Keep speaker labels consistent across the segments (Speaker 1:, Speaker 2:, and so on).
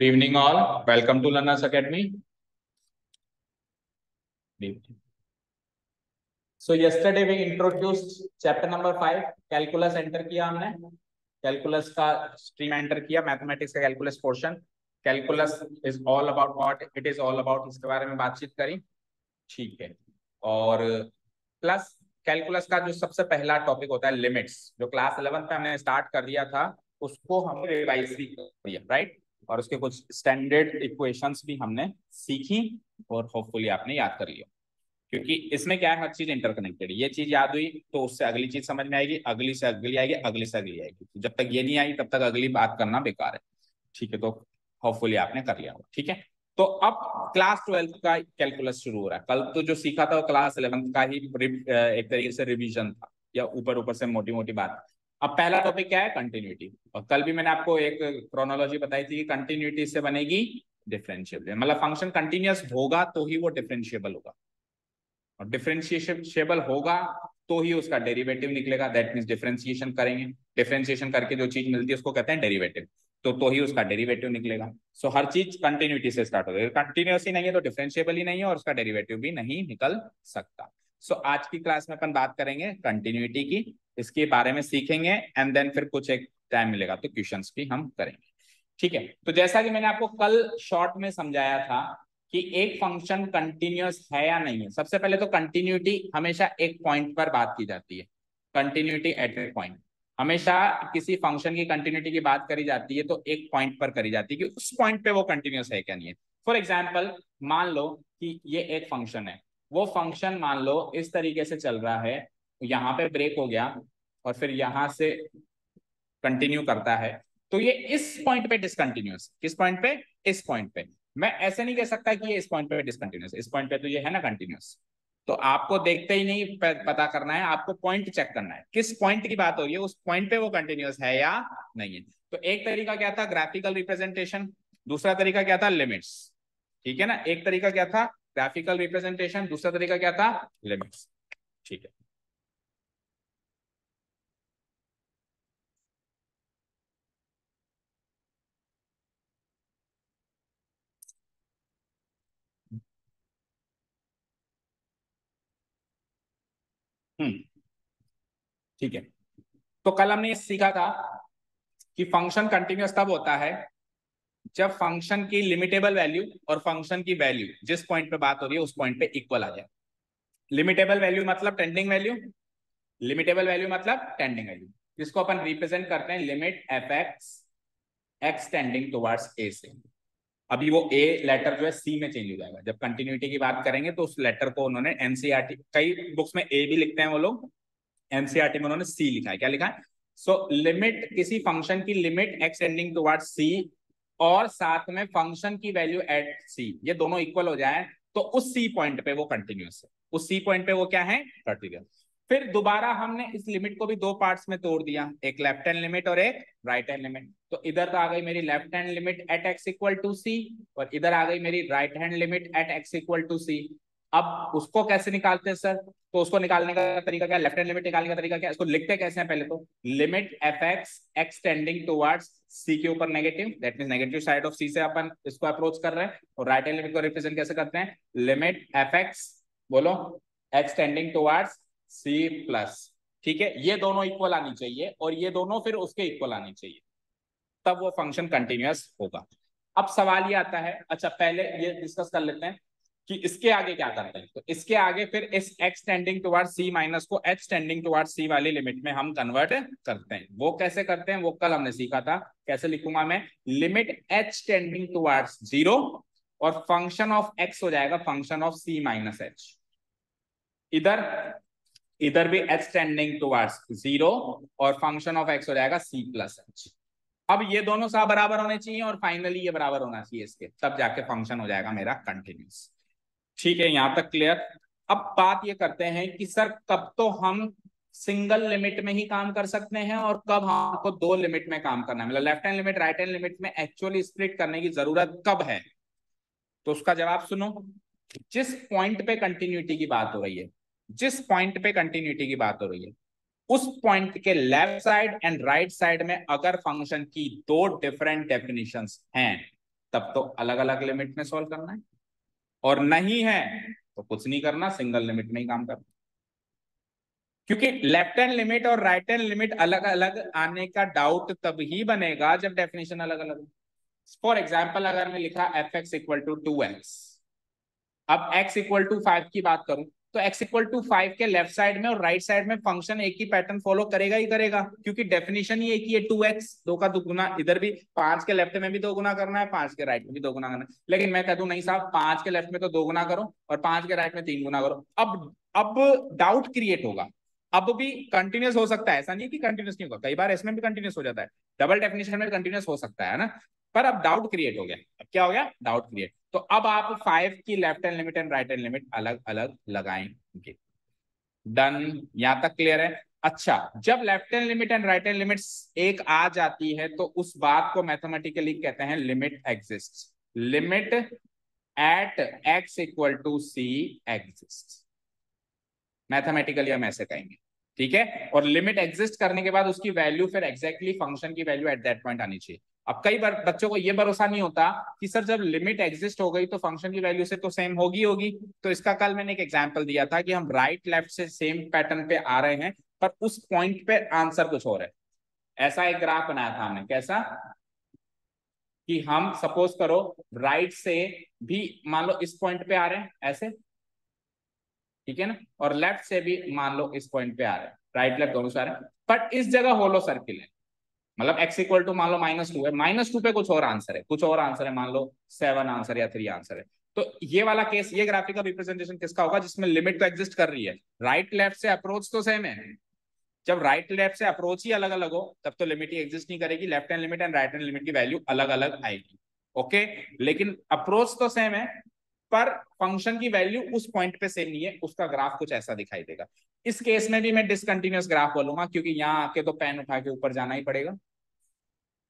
Speaker 1: Evening all welcome to Learners Academy so yesterday we introduce chapter number five calculus enter किया हमने calculus का stream enter किया mathematics का calculus portion calculus is all about what it is all about इसके बारे में बातचीत करी ठीक है और प्लस कैलकुलस का जो सबसे पहला टॉपिक होता है लिमिट्स जो क्लास इलेवंथ में हमने स्टार्ट कर दिया था उसको हमने रिवाइज भी कर दिया राइट और उसके कुछ स्टैंडर्ड इक्वेशंस भी हमने सीखी और होपफुली आपने याद कर लिया। क्योंकि इसमें क्या है, हर चीज़ इंटरकनेक्टेड ये चीज़ याद हुई तो उससे अगली चीज़ समझ में आएगी, अगली से अगली आएगी, अगली से अगली आएगी। जब तक ये नहीं आई, तब तक अगली बात करना बेकार है। ठीक है तो होपफुली आपने कर लिया ठीक है तो अब क्लास ट्वेल्थ का कैलकुलस शुरू हो रहा है। कल तो जो सीखा था वो क्लास इलेवंथ का ही एक तरीके से रिविजन था। या ऊपर ऊपर से मोटी मोटी बात। अब पहला टॉपिक क्या है? कंटिन्यूटी और कल भी मैंने आपको एक क्रोनोलॉजी बताई थी कि कंटिन्यूटी से बनेगी डिफरेंशिएबल मतलब फ़ंक्शन कंटिन्यूस होगा तो ही वो डिफरेंशिएबल होगा। और डिफरेंशिएबल होगा तो ही उसका डेरिवेटिव निकलेगा। दैट मीन्स डिफरेंशिएशन करेंगे। डिफरेंशिएशन करके जो चीज़ मिलती है उसको कहते हैं डेरिवेटिव तो तो ही उसका डेरिवेटिव निकलेगा। सो so, हर चीज़ कंटिन्यूटी से स्टार्ट होगा कंटिन्यूस ही नहीं है तो डिफरेंशिएबल ही नहीं है और उसका डेरिवेटिव भी नहीं निकल सकता। सो so, आज की क्लास में अपन बात करेंगे कंटिन्यूटी की। इसके बारे में सीखेंगे एंड देन फिर कुछ एक टाइम मिलेगा तो क्वेश्चंस भी हम करेंगे। ठीक है? तो जैसा कि मैंने आपको कल शॉर्ट में समझाया था कि एक फ़ंक्शन कंटिन्यूस है या नहीं है, सबसे पहले तो कंटिन्यूटी हमेशा एक पॉइंट पर बात की जाती है। कंटिन्यूटी एट ए पॉइंट हमेशा किसी फ़ंक्शन की कंटिन्यूटी की बात करी जाती है तो एक पॉइंट पर करी जाती है कि उस पॉइंट पे वो कंटिन्यूस है क्या नहीं है। फॉर एग्ज़ाम्पल मान लो कि ये एक फ़ंक्शन है। वो फ़ंक्शन मान लो इस तरीके से चल रहा है यहाँ पे ब्रेक हो गया और फिर यहाँ से कंटिन्यू करता है। तो ये इस पॉइंट पे डिसकंटिन्यूस किस पॉइंट पे? इस पॉइंट पे। मैं ऐसे नहीं कह सकता कि ये इस पॉइंट पे डिसकंटिन्यूस इस पॉइंट पे तो ये है ना कंटिन्यूस तो आपको देखते ही नहीं पता करना है, आपको पॉइंट चेक करना है। किस पॉइंट की बात हो रही है, उस पॉइंट पे वो कंटिन्यूस है या नहीं है। तो एक तरीका क्या था? ग्राफिकल रिप्रेजेंटेशन दूसरा तरीका क्या था? लिमिट्स ठीक है ना? एक तरीका क्या था? ग्राफिकल रिप्रेजेंटेशन दूसरा तरीका क्या था? लिमिट्स ठीक है। ठीक है। तो कल हमने सीखा था कि फ़ंक्शन कंटिन्यूस तब होता है जब फ़ंक्शन की लिमिटेबल वैल्यू और फ़ंक्शन की वैल्यू जिस पॉइंट पे बात हो रही है, उस पॉइंट पे इक्वल आ जाए। लिमिटेबल वैल्यू मतलब टेंडिंग वैल्यू लिमिटेबल वैल्यू मतलब टेंडिंग वैल्यू जिसको अपन रिप्रेजेंट करते हैं limit f x x tending towards a से। अभी वो ए लेटर जो है सी में चेंज हो जाएगा। जब कंटिन्यूटी की बात करेंगे तो उस लेटर को उन्होंने एनसीआरटी कई बुक्स में ए भी लिखते हैं वो लोग। एनसीआरटी में उन्होंने सी लिखा है। क्या लिखा है? सो लिमिट किसी फ़ंक्शन की limit x ending towards c और साथ में फ़ंक्शन की वैल्यू एट सी ये दोनों इक्वल हो जाए तो उस सी पॉइंट पे वो कंटिन्यूस है। उस सी पॉइंट पे वो क्या है? कंटिन्यूस फिर दोबारा हमने इस लिमिट को भी दो पार्ट्स में तोड़ दिया। एक लेफ़्ट हैंड लिमिट और एक राइट हैंड लिमिट तो इधर तो आ गई मेरी left hand limit at x equal to c और इधर आ गई मेरी right hand limit at x equal to c अब उसको कैसे निकालते हैं सर तो उसको निकालने का तरीका क्या लेफ़्ट हैंड लिमिट निकालने का तरीका क्या इसको लिखते कैसे हैं पहले तो? Limit f x x tending towards c के ऊपर negative that mean negative side of c से अपन इसको अप्रोच कर रहे हैं। और राइट हैंड लिमिट को रिप्रेजेंट कैसे करते हैं? लिमिट एफ़ एक्स बोलो x tending towards c plus ठीक है? ये दोनों इक्वल आनी चाहिए और ये दोनों फिर उसके इक्वल आनी चाहिए। तब वो फ़ंक्शन कंटिन्यूस होगा। अब सवाल ये आता है अच्छा पहले ये डिस्कस कर लेते हैं कि इसके आगे क्या करते हैं। तो इसके आगे फिर इस x tending toward c minus को h टेंडिंग टुवर्ड c वाली लिमिट में हम कन्वर्ट करते हैं। वो कैसे करते हैं? वो कल हमने सीखा था। कैसे लिखूँगा मैं? Limit h tending towards zero और फ़ंक्शन ऑफ़ x हो जाएगा function of c minus h इधर इधर भी h टेंडिंग टुवर्ड्स ज़ीरो और फ़ंक्शन ऑफ़ x हो जाएगा c प्लस एच अब ये दोनों सा बराबर होने चाहिए और फाइनली ये बराबर होना चाहिए इसके। तब जाके फ़ंक्शन हो जाएगा मेरा कंटिन्यूस ठीक है, यहाँ तक क्लियर अब बात ये करते हैं कि सर कब तो हम सिंगल लिमिट में ही काम कर सकते हैं और कब हमको दो लिमिट में काम करना है। मतलब left hand limit right hand limit में एक्चुअली स्प्लिट करने की ज़रूरत कब है? तो उसका जवाब सुनो। जिस पॉइंट पे कंटिन्यूटी की बात हो रही है, जिस पॉइंट पे कंटिन्यूटी की बात हो रही है उस पॉइंट के left side and right side में अगर फ़ंक्शन की दो डिफरेंट डेफिनेशंस हैं, तब तो अलग अलग लिमिट में सॉल्व करना है। और नहीं है तो कुछ नहीं करना सिंगल लिमिट में ही काम करना। क्योंकि लेफ़्ट हैंड लिमिट और राइट हैंड लिमिट अलग अलग आने का डाउट तब ही बनेगा जब डेफिनेशन अलग अलग फॉर एग्ज़ाम्पल अगर मैं लिखा f x equal to two x अब एक्स इक्वल टू फाइव की बात करूँ तो x इक्वल टू फाइव के लेफ़्ट साइड में और राइट right साइड में फ़ंक्शन एक ही पैटर्न फॉलो करेगा ही करेगा, क्योंकि डेफिनेशन ही एक ही है टू एक्स दो का दुगुना इधर भी, पाँच के लेफ़्ट में भी दो गुना करना है, पाँच के राइट में भी दो गुना करना है। लेकिन मैं कह दू नहीं साहब, पाँच के लेफ़्ट में तो दो गुना करो और पाँच के राइट में तीन गुना करो। अब अब डाउट क्रिएट होगा। अब भी कंटिन्यूस हो सकता है, ऐसा नहीं कि कंटिन्यूस नहीं होगा। कई बार इसमें भी कंटिन्यूस हो जाता है। डबल डेफिनेशन में कंटिन्यूस हो सकता है ना? पर अब डाउट क्रिएट हो गया। अब क्या हो गया? डाउट क्रिएट तो अब आप फाइव की left hand limit and right hand limit अलग अलग लगाएँगे। डन यहाँ तक क्लियर है? अच्छा जब left hand limit and right hand limit एक आ जाती है तो उस बात को मैथमेटिकली कहते हैं limit exist limit at x equal to c exist mathematically हम ऐसे कहेंगे। ठीक है? और लिमिट एग्जिस्ट करने के बाद उसकी वैल्यू फिर एग्जैक्टली फ़ंक्शन की वैल्यू एट दैट पॉइंट आनी चाहिए। अब कई बार बच्चों को ये भरोसा नहीं होता कि सर, जब लिमिट एग्जिस्ट हो गई तो फ़ंक्शन की वैल्यू से तो सेम होगी होगी। तो इसका कल मैंने एक एग्जांपल दिया था कि हम राइट लेफ़्ट से सेम पैटर्न पे आ रहे हैं, पर उस पॉइंट पे आंसर कुछ और है। ऐसा एक ग्राफ बनाया था हमने, कैसा? कि हम सपोज़ करो राइट से भी मान लो इस पॉइंट पे आ रहे हैं, ऐसे। ठीक है ना? और लेफ़्ट से भी मान लो इस पॉइंट पे आ रहे हैं। राइट लेफ़्ट दोनों से आ रहे हैं। बट इस जगह होलो सर्किल है। मतलब एक्स इक्वल टू मान लो माइनस टू है। माइनस टू पे कुछ और आंसर है। कुछ और आंसर है, मान लो सेवन आंसर या थ्री आंसर है। तो ये वाला केस ये ग्राफिकल रिप्रेजेंटेशन किसका होगा, जिसमें लिमिट तो एग्जिस्ट कर रही है। राइट लेफ़्ट से अप्रोच तो सेम है। जब राइट लेफ़्ट से अप्रोच ही अलग अलग हो, तब तो लिमिट ही एग्जिस्ट नहीं करेगी। Left hand limit and right hand limit की वैल्यू अलग अलग आएगी। ओके लेकिन अप्रोच तो सेम है, पर फ़ंक्शन की वैल्यू उस पॉइंट पे सेम नहीं है। उसका ग्राफ कुछ ऐसा दिखाई देगा। इस केस में भी मैं डिसकंटिन्यूस ग्राफ बोलूँगा, क्योंकि यहाँ आके तो पेन उठा के ऊपर जाना ही पड़ेगा।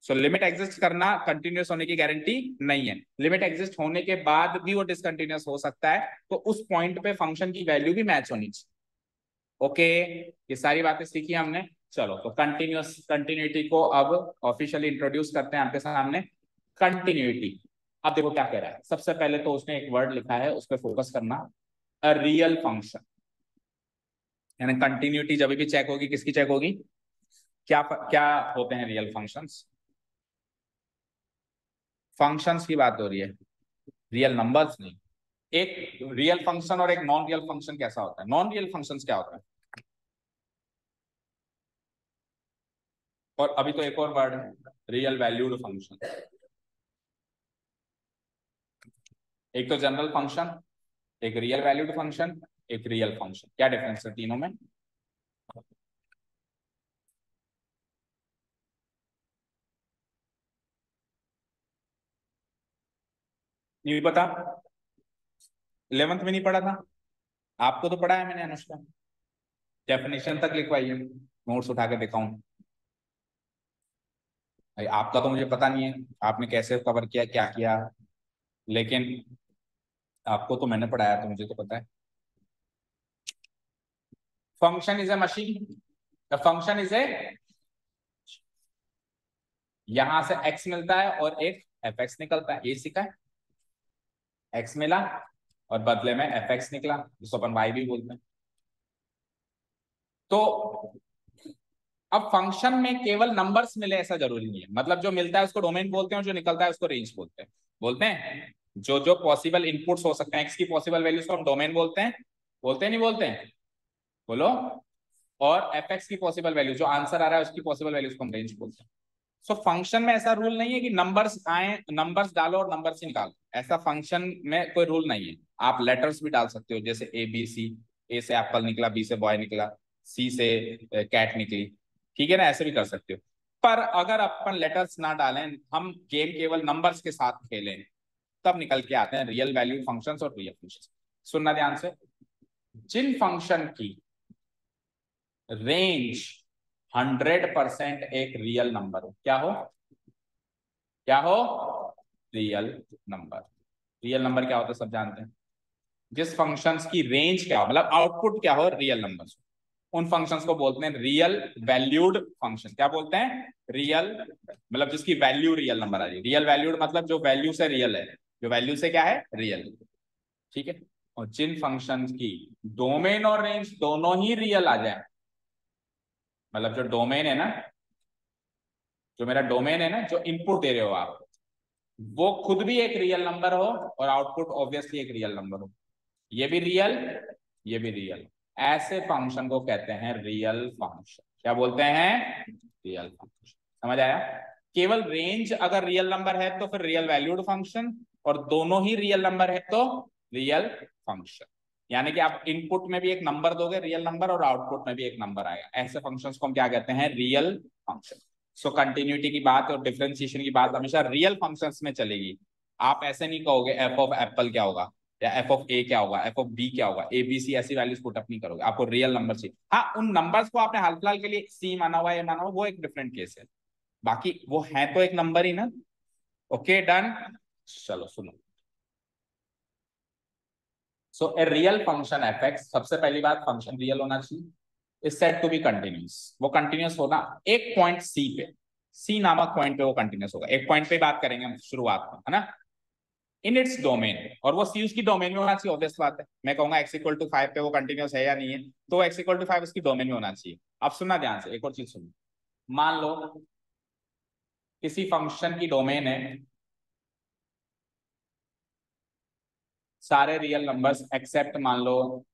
Speaker 1: सो लिमिट एग्जिस्ट करना कंटिन्यूस होने की गारंटी नहीं है। लिमिट एग्जिस्ट होने के बाद भी वो डिसकंटिन्यूस हो सकता है तो उस पॉइंट पे फ़ंक्शन की वैल्यू भी मैच होनी चाहिए। ओके ये सारी बातें सीखी हमने। चलो तो कंटिन्यूस कंटिन्यूटी को अब ऑफिशियली इंट्रोड्यूस करते हैं आपके सामने। कंटिन्यूटी अब देखो क्या कह रहा है। सबसे पहले तो उसने एक वर्ड लिखा है, उस पर फोकस करना। अ रियल फ़ंक्शन यानी कंटिन्यूटी जब भी चेक होगी, किसकी चेक होगी? क्या क्या होते हैं रियल फ़ंक्शंस फ़ंक्शंस की बात हो रही है। रियल नंबर्स नहीं। एक रियल फ़ंक्शन और एक नॉन रियल फ़ंक्शन कैसा होता है? नॉन रियल फ़ंक्शन क्या होता है? और अभी तो एक और वर्ड है रियल वैल्यूड फ़ंक्शन एक तो जनरल फ़ंक्शन एक रियल वैल्यूड फ़ंक्शन एक रियल फ़ंक्शन क्या डिफरेंस है तीनों में? नहीं पता? इलेवेंथ में नहीं पढ़ा था? आपको तो पढ़ा है मैंने, अनुष्का। डेफिनेशन तक लिखवाइए। नोट्स उठा के दिखाऊँ। आपका तो मुझे पता नहीं है। आपने कैसे कवर किया, क्या किया? लेकिन आपको तो मैंने पढ़ाया तो मुझे तो पता है। Function is a machine the function is a यहाँ से एक्स मिलता है और एक एफ़ एक्स निकलता है। ये सीखा है? एक्स मिला और बदले में एफ़ एक्स निकला, जिसको अपन वाई भी बोलते हैं। तो अब फ़ंक्शन में केवल नंबर्स मिले ऐसा ज़रूरी नहीं है। मतलब जो मिलता है उसको डोमेन बोलते हैं जो निकलता है उसको रेंज बोलते हैं। बोलते हैं, जो जो पॉसिबल इनपुट्स हो सकते हैं एक्स की पॉसिबल वैल्यूज़ को हम डोमेन बोलते हैं। बोलते हैं, नहीं बोलते हैं? बोलो। और एफ़ एक्स की पॉसिबल वैल्यू जो आंसर आ रहा है उसकी पॉसिबल वैल्यूज़ को हम रेंज बोलते हैं। सो so, फ़ंक्शन में ऐसा रूल नहीं है कि नंबर्स आए नंबर्स डालो और नंबर्स निकालो। ऐसा फ़ंक्शन में कोई रूल नहीं है। आप लेटर्स भी डाल सकते हो जैसे ए बी सी ए से एप्पल निकला बी से बॉय निकला सी से कैट निकली। ठीक है ना? ऐसे भी कर सकते हो। पर अगर अपन लेटर्स ना डालें हम गेम केवल नंबर्स के साथ खेलें तब निकल के आते हैं रियल वैल्यू फ़ंक्शन और रियल फ़ंक्शन सुनना ध्यान से। जिन फ़ंक्शन की रेंज हंड्रेड परसेंट एक रियल नंबर हो। क्या हो? क्या हो? रियल नंबर रियल नंबर क्या होता है, सब जानते हैं। जिस फ़ंक्शंस की रेंज क्या हो मतलब आउटपुट क्या हो रियल नंबर उन फ़ंक्शंस को बोलते हैं रियल वैल्यूड फ़ंक्शन क्या बोलते हैं? रियल मतलब जिसकी वैल्यू रियल नंबर आ रही रियल वैल्यूड मतलब जो वैल्यू से रियल है। जो वैल्यू से क्या है? रियल ठीक है? और जिन फ़ंक्शन की डोमेन और रेंज दोनों ही रियल आ जाए मतलब जो डोमेन है ना, जो मेरा डोमेन है ना, जो इनपुट दे रहे हो आप, वो खुद भी एक रियल नंबर हो और आउटपुट ऑब्वियसली एक रियल नंबर हो। ये भी रियल ये भी रियल ऐसे फ़ंक्शन को कहते हैं रियल फ़ंक्शन क्या बोलते हैं? रियल फ़ंक्शन समझ आया? केवल रेंज अगर रियल नंबर है तो फिर रियल वैल्यूड फ़ंक्शन और दोनों ही रियल नंबर है तो रियल फ़ंक्शन यानी कि आप इनपुट में भी एक नंबर दोगे रियल नंबर और आउटपुट में भी एक नंबर आएगा। ऐसे फ़ंक्शंस को हम क्या कहते हैं? रियल फ़ंक्शन सो कंटिन्यूटी की बात और डिफ्रेंसिएशन की बात हमेशा रियल फ़ंक्शंस में चलेगी। आप ऐसे नहीं कहोगे एफ़ ऑफ़ एप्पल क्या होगा? या एफ़ ऑफ़ ए क्या होगा? एफ़ ऑफ़ बी क्या होगा? ए बी सी ऐसी वैल्यूज़ पुट अप नहीं करोगे। आपको रियल नंबर चाहिए। हाँ उन नंबर्स को आपने हाल फ़िलहाल के लिए सी माना हुआ ए माना हुआ, वो एक डिफरेंट केस है। बाकी वो है तो एक नंबर ही ना। ओके डन चलो, सुनो। So a real function f x सबसे पहली बात फ़ंक्शन रियल होना चाहिए। Is set to be continuous वो कंटिन्यूस होना एक पॉइंट सी पे। सी नामक पॉइंट पे वो कंटिन्यूस होगा। एक पॉइंट पे बात करेंगे हम शुरुआत में, है ना? इन इट्स डोमेन और वो सी उसकी डोमेन में होना चाहिए ऑब्वियस बात है। मैं कहूँगा एक्स इक्वल टू फाइव पे वो कंटिन्यूस है या नहीं है। तो एक्स इक्वल टू फाइव उसकी डोमेन में होना चाहिए। अब सुनना ध्यान से, एक और चीज़ सुनो मान लो, किसी फ़ंक्शन की डोमेन है सारे रियल नंबर्स एक्सेप्ट मान लो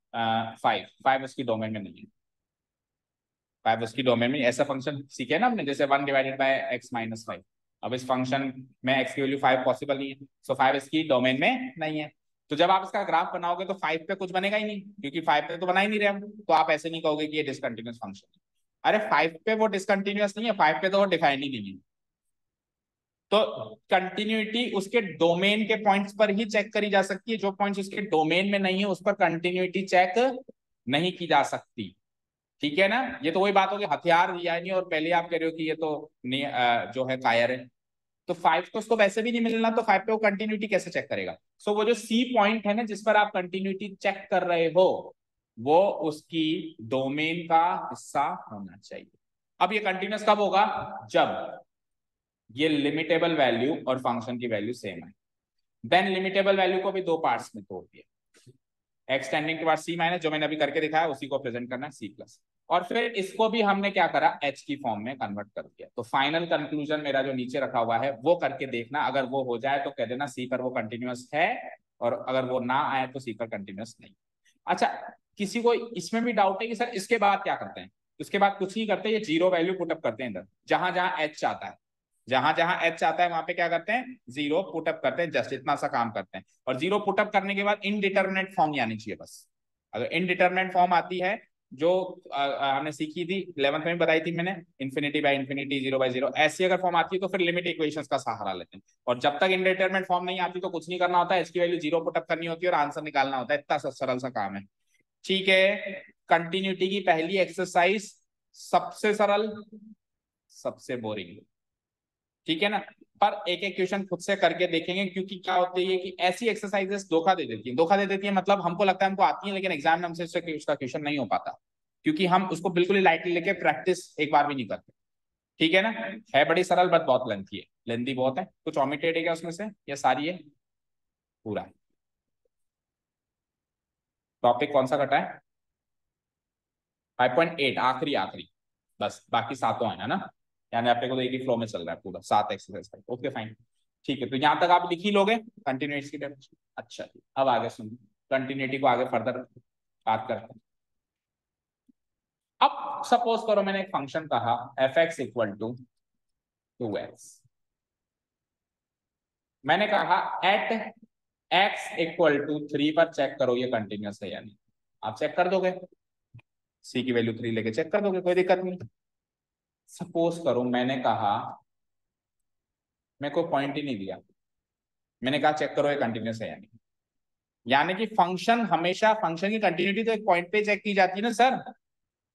Speaker 1: फाइव फाइव उसकी डोमेन में नहीं है। फाइव उसकी डोमेन में ऐसा फ़ंक्शन सीखे ना हमने जैसे one divided by x minus five अब इस फ़ंक्शन में एक्स की वैल्यू फाइव पॉसिबल नहीं है। सो फाइव इसकी डोमेन में नहीं है। तो जब आप इसका ग्राफ बनाओगे तो फाइव पे कुछ बनेगा ही नहीं, क्योंकि फाइव पे तो बना ही नहीं रहे हम। तो आप ऐसे नहीं कहोगे कि ये डिसकंटिन्यूस फ़ंक्शन अरे फाइव पे वो डिसकंटिन्यूस नहीं है फाइव पे तो वो डिफाइन ही नहीं है। तो कंटिन्यूटी उसके डोमेन के पॉइंट्स पर ही चेक करी जा सकती है। जो पॉइंट्स उसके डोमेन में नहीं है उस पर कंटिन्यूटी चेक नहीं की जा सकती। ठीक है ना? ये तो वही बात होगी हथियार दिया नहीं और पहले आप कह रहे हो कि ये तो जो है कायर है। तो फाइव तो उसको वैसे भी नहीं मिलना तो फाइव पे वो कंटिन्यूटी कैसे चेक करेगा? सो so, वो जो सी पॉइंट है ना जिस पर आप कंटिन्यूटी चेक कर रहे हो वो उसकी डोमेन का हिस्सा होना चाहिए। अब ये कंटिन्यूस कब होगा? जब ये लिमिटेबल वैल्यू और फ़ंक्शन की वैल्यू सेम है। देन लिमिटेबल वैल्यू को भी दो पार्ट्स में तोड़ दिया। एक्सटेंडिंग के बाद सी माइनस जो मैंने अभी करके दिखाया, उसी को प्रेजेंट करना सी प्लस और फिर इसको भी हमने क्या करा? एच की फॉर्म में कन्वर्ट कर दिया। तो फाइनल कंक्लूजन मेरा जो नीचे रखा हुआ है, वो करके देखना। अगर वो हो जाए तो कह देना सी पर वो कंटिन्यूस है और अगर वो ना आए तो सी पर कंटिन्यूस नहीं। अच्छा किसी को इसमें भी डाउट है कि सर इसके बाद क्या करते हैं? उसके बाद कुछ नहीं करते, ये ज़ीरो वैल्यू पुटअप करते हैं इधर। जहाँ जहाँ एच आता है। जहाँ जहाँ एच आता है, वहाँ पे क्या करते हैं? ज़ीरो पुटअप करते हैं जस्ट इतना सा काम करते हैं। और ज़ीरो पुटअप करने के बाद इनडिटर्मिनेट फॉर्म आनी चाहिए बस। अगर इनडिटर्मिनेट फॉर्म आती है, जो हमने सीखी थी इलेवंथ में बताई थी मैंने infinity by infinity zero by zero ऐसी अगर फॉर्म आती है तो फिर लिमिट इक्वेशन का सहारा लेते हैं। और जब तक इनडिटर्मिनेट फॉर्म नहीं आती तो कुछ नहीं करना होता है इसकी वैल्यू ज़ीरो पुटअप करनी होती है और आंसर निकालना होता है। इतना सरल सा काम है। ठीक है कंटिन्यूटी की पहली एक्सरसाइज सबसे सरल, सबसे बोरिंग ठीक है ना? पर एक एक क्वेश्चन खुद से करके देखेंगे, क्योंकि क्या होती है कि ऐसी एक्सरसाइजेस धोखा दे देती है। धोखा दे देती है मतलब हमको लगता है हमको आती है, लेकिन एग्ज़ाम में हमसे उसका क्वेश्चन नहीं हो पाता। क्योंकि हम उसको बिल्कुल ही लाइटली लेके प्रैक्टिस एक बार भी नहीं करते। ठीक है ना? है बड़ी सरल बट बहुत लेंथी है। लेंथी बहुत है। कुछ ऑमिटेड है क्या उसमें से? या सारी है? पूरा। टॉपिक कौन सा कटा है? फाइव पॉइंट एट आखिरी आखिरी। बस, बाकी सातों है ना? यानी आपके को तो एक ही फ्लो में चल रहा है पूरा, सात एक्सरसाइज का ओके फाइन ठीक है तो यहाँ तक आप लिख ही लोगे। कंटिन्यूटी की अच्छा अब आगे सुन। कंटिन्यूटी को आगे फर्दर बात करते हैं। अब सपोज़ करो मैंने एक फ़ंक्शन कहा f x equal to two x मैंने कहा at x equal to three पर चेक करो ये कंटिन्यूस है या नहीं। आप चेक कर दोगे। सी की वैल्यू थ्री लेके चेक कर दोगे, कोई दिक्कत नहीं। सपोज़ करो, मैंने कहा मैं कोई पॉइंट ही नहीं दिया। मैंने कहा चेक करो ये कंटिन्यूस है यानी यानी कि फ़ंक्शन हमेशा फ़ंक्शन की कंटिन्यूटी तो एक पॉइंट पे चेक की जाती है ना सर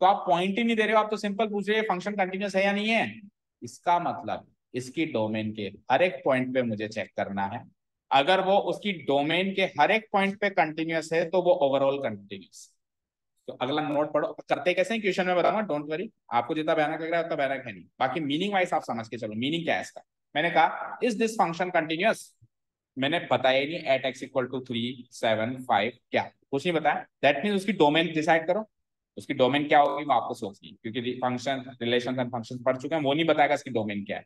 Speaker 1: तो आप पॉइंट ही नहीं दे रहे हो, आप तो सिंपल पूछ रहे फ़ंक्शन कंटिन्यूस है या नहीं है? इसका मतलब इसकी डोमेन के हर एक पॉइंट पे मुझे चेक करना है। अगर वो उसकी डोमेन के हर एक पॉइंट पे कंटिन्यूस है तो वो ओवरऑल कंटिन्यूस तो अगला नोट पढ़ो। करते कैसे क्वेश्चन में बताऊँगा डोंट वरी आपको जितना भयानक लग रहा है उतना भयानक है नहीं। बाकी मीनिंग वाइज आप समझ के चलो। मीनिंग क्या है इसका? मैंने कहा इज़ दिस फ़ंक्शन कंटिन्यूस मैंने बताया नहीं at x equal to three seven five क्या? कुछ नहीं बताया। दैट मीन उसकी डोमेन डिसाइड करो। उसकी डोमेन क्या होगी वो आपको सोचनी क्योंकि फ़ंक्शन रिलेशन एंड फ़ंक्शन पढ़ चुके हैं वो नहीं बताएगा इसकी डोमेन क्या है।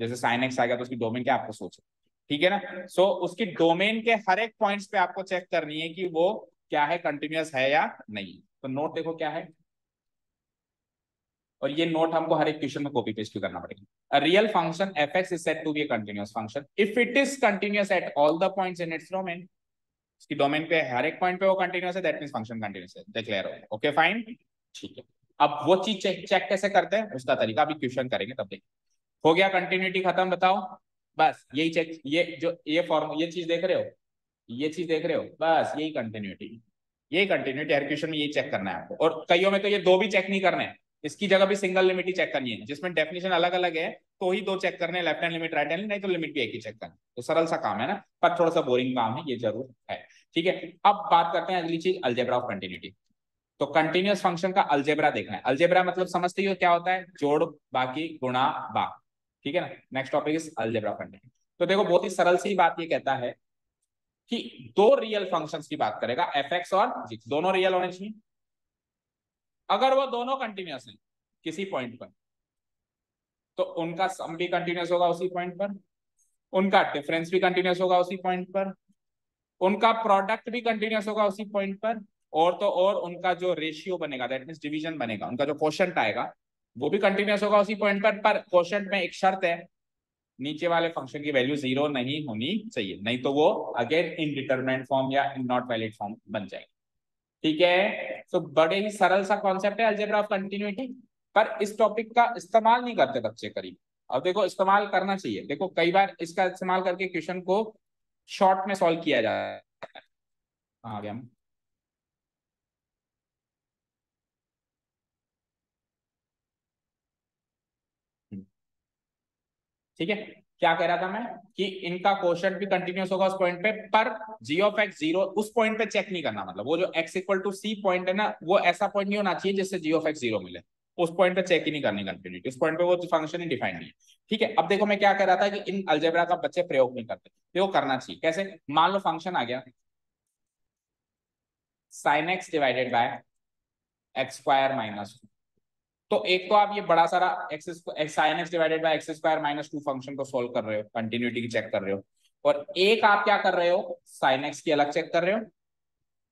Speaker 1: जैसे साइन एक्स आएगा तो उसकी डोमेन क्या आपको सोचो ठीक है ना? सो so, उसकी डोमेन के हर एक पॉइंट्स पे आपको चेक करनी है कि वो क्या है कंटिन्यूस है या नहीं। तो नोट देखो क्या है? और ये नोट हमको हर एक क्वेश्चन में कॉपी पेस्ट करना पड़ेगा। Real function f x is set to be continuous function if it is continuous at all the points in its domain इसकी डोमेन पे हर एक पॉइंट पे वो कंटिन्यूस है दैट मींस फ़ंक्शन कंटिन्यूस है। डिक्लेयर हो ओके फाइन ठीक है। अब वो चीज़ चेक चेक कैसे करते हैं? उसका तरीका अभी क्वेश्चन करेंगे तब देखिए हो। गया कंटिन्यूटी खत्म, बताओ। बस, यही चेक ये जो, ये फॉर्म ये चीज़ देख रहे हो? ये चीज़ देख रहे हो? बस, यही कंटिन्यूटी यही कंटिन्यूटी क्वेश्चन में ये चेक करना है आपको। और कईयों में तो ये दो भी चेक नहीं करने हैं। इसकी जगह भी सिंगल लिमिट ही चेक करनी है। जिसमें डेफिनेशन अलग अलग है तो ही दो चेक करने left hand limit right hand नहीं तो लिमिट भी एक ही चेक करना तो सरल सा काम है ना, पर थोड़ा सा बोरिंग काम है, ये ज़रूर है। ठीक है, अब बात करते हैं अगली चीज़ अल्जेब्रा ऑफ़ कंटिन्यूटी तो कंटिन्यूस फ़ंक्शन का अल्जेब्रा देखना है। अल्जेब्रा मतलब समझते ही क्या होता है? जोड़, बाकी, गुणा, बा। ठीक है ना? Next topic is algebra of continuity तो देखो, बहुत ही सरल सी बात ये कहता है कि दो रियल फ़ंक्शंस की बात करेगा एफ़ एक्स और जी दोनों रियल होने चाहिए। अगर वो दोनों कंटिन्यूस हैं, किसी पॉइंट पर तो उनका सम भी कंटिन्यूस होगा उसी पॉइंट पर, उनका डिफरेंस भी कंटिन्यूस होगा उसी पॉइंट पर, उनका प्रोडक्ट भी कंटिन्यूस होगा उसी पॉइंट पर, और तो और उनका जो रेशियो बनेगा दैट मीन डिवीज़न बनेगा, उनका जो क्वेश्चन आएगा, वो भी कंटिन्यूस होगा उसी पॉइंट पर पर क्वेश्चन में एक शर्त है नीचे वाले फ़ंक्शन की वैल्यू ज़ीरो नहीं होनी चाहिए। नहीं तो वो अगेन इनडिटर्मिनेंट फॉर्म या नॉट वैलिड फॉर्म बन जाएगी। ठीक है? तो बड़े ही सरल सा कॉन्सेप्ट है अल्जेब्रा ऑफ़ कंटिन्यूटी पर इस टॉपिक का इस्तेमाल नहीं करते बच्चे करीब। अब देखो, इस्तेमाल करना चाहिए। देखो, कई बार इसका इस्तेमाल करके क्वेश्चन को शॉर्ट में सॉल्व किया जाता है। आ गया ठीक है? क्या कह रहा था मैं? कि इनका क्वेश्चन भी कंटिन्यूस होगा उस पॉइंट पे, पर जी ऑफ़ एक्स ज़ीरो उस पॉइंट पे चेक नहीं करना मतलब वो जो x equal to c point है ना, वो ऐसा पॉइंट नहीं होना चाहिए जिससे जी ऑफ़ एक्स ज़ीरो मिले। उस पॉइंट पे चेक ही नहीं करनी कंटिन्यूटी उस पॉइंट पे वो फ़ंक्शन ही डिफाइन नहीं है। ठीक है? अब देखो मैं क्या कह रहा था कि इन अल्जेब्रा का बच्चे प्रयोग नहीं करते। देखो, करना चाहिए। कैसे? मान लो फ़ंक्शन आ गया। Sine x divided by x square minus तो एक तो आप ये बड़ा सारा x x divided by x square minus two function को सोल्व कर रहे हो कंटिन्यूटी की चेक कर रहे हो। और एक आप क्या कर रहे हो साइन एक्स की अलग चेक कर रहे हो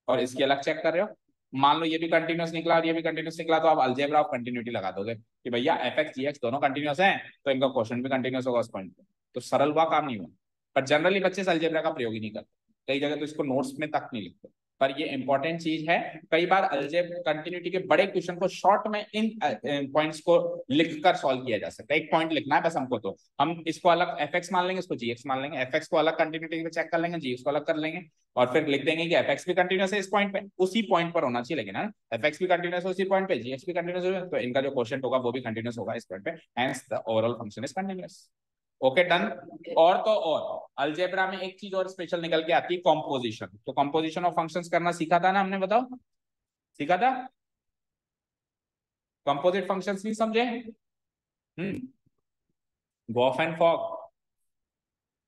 Speaker 1: और इसकी अलग चेक कर रहे हो। मान लो ये भी कंटिन्यूस निकला और ये भी कंटिन्यूस निकला तो आप अल्जेब्रा ऑफ़ कंटिन्यूटी लगा दोगे कि भैया एफ़ एक्स जी एक्स दोनों कंटिन्यूस हैं तो इनका क्वेश्चन भी कंटिन्यूस होगा उस पॉइंट पे। तो सरल हुआ, काम नहीं हुआ। पर जनरली बच्चे अल्जेब्रा का प्रयोग ही नहीं करते। कई जगह तो इसको नोट्स में तक नहीं लिखते। पर ये इंपॉर्टेंट चीज़ है। कई बार अल्जेब कंटिन्यूटी के बड़े क्वेश्चन को शॉर्ट में इन पॉइंट्स को लिखकर सॉल्व किया जा सकता है। एक पॉइंट लिखना है बस हमको तो। हम इसको अलग एफ़ मान लेंगे, इसको जी एक्स मान लेंगे। एफ़ एक्स को अलग कंटिन्यूटी पे चेक कर लेंगे जी को अलग कर लेंगे और फिर लिख देंगे कि एफएक्स भी कंटिन्यूस है इस पॉइंट पे। उसी पॉइंट पर होना चाहिए लेकिन एफएक्स भी कंटिन्यूस है उसी पॉइंट पे जी एक्स भी कंटिन्यूस है। तो इनका जो क्वेश्चन होगा वो भी कंटिन्यूस होगा इस पॉइंट पे। Hence the overall function is continuous okay done और तो और अल्जेब्रा में एक चीज़ और स्पेशल निकल के आती है कॉम्पोजिशन तो कॉम्पोजिशन ऑफ़ फ़ंक्शंस करना सीखा था ना हमने बताओ? सीखा था? कंपोजिट फ़ंक्शंस नहीं समझे? हम्म। Gof and fog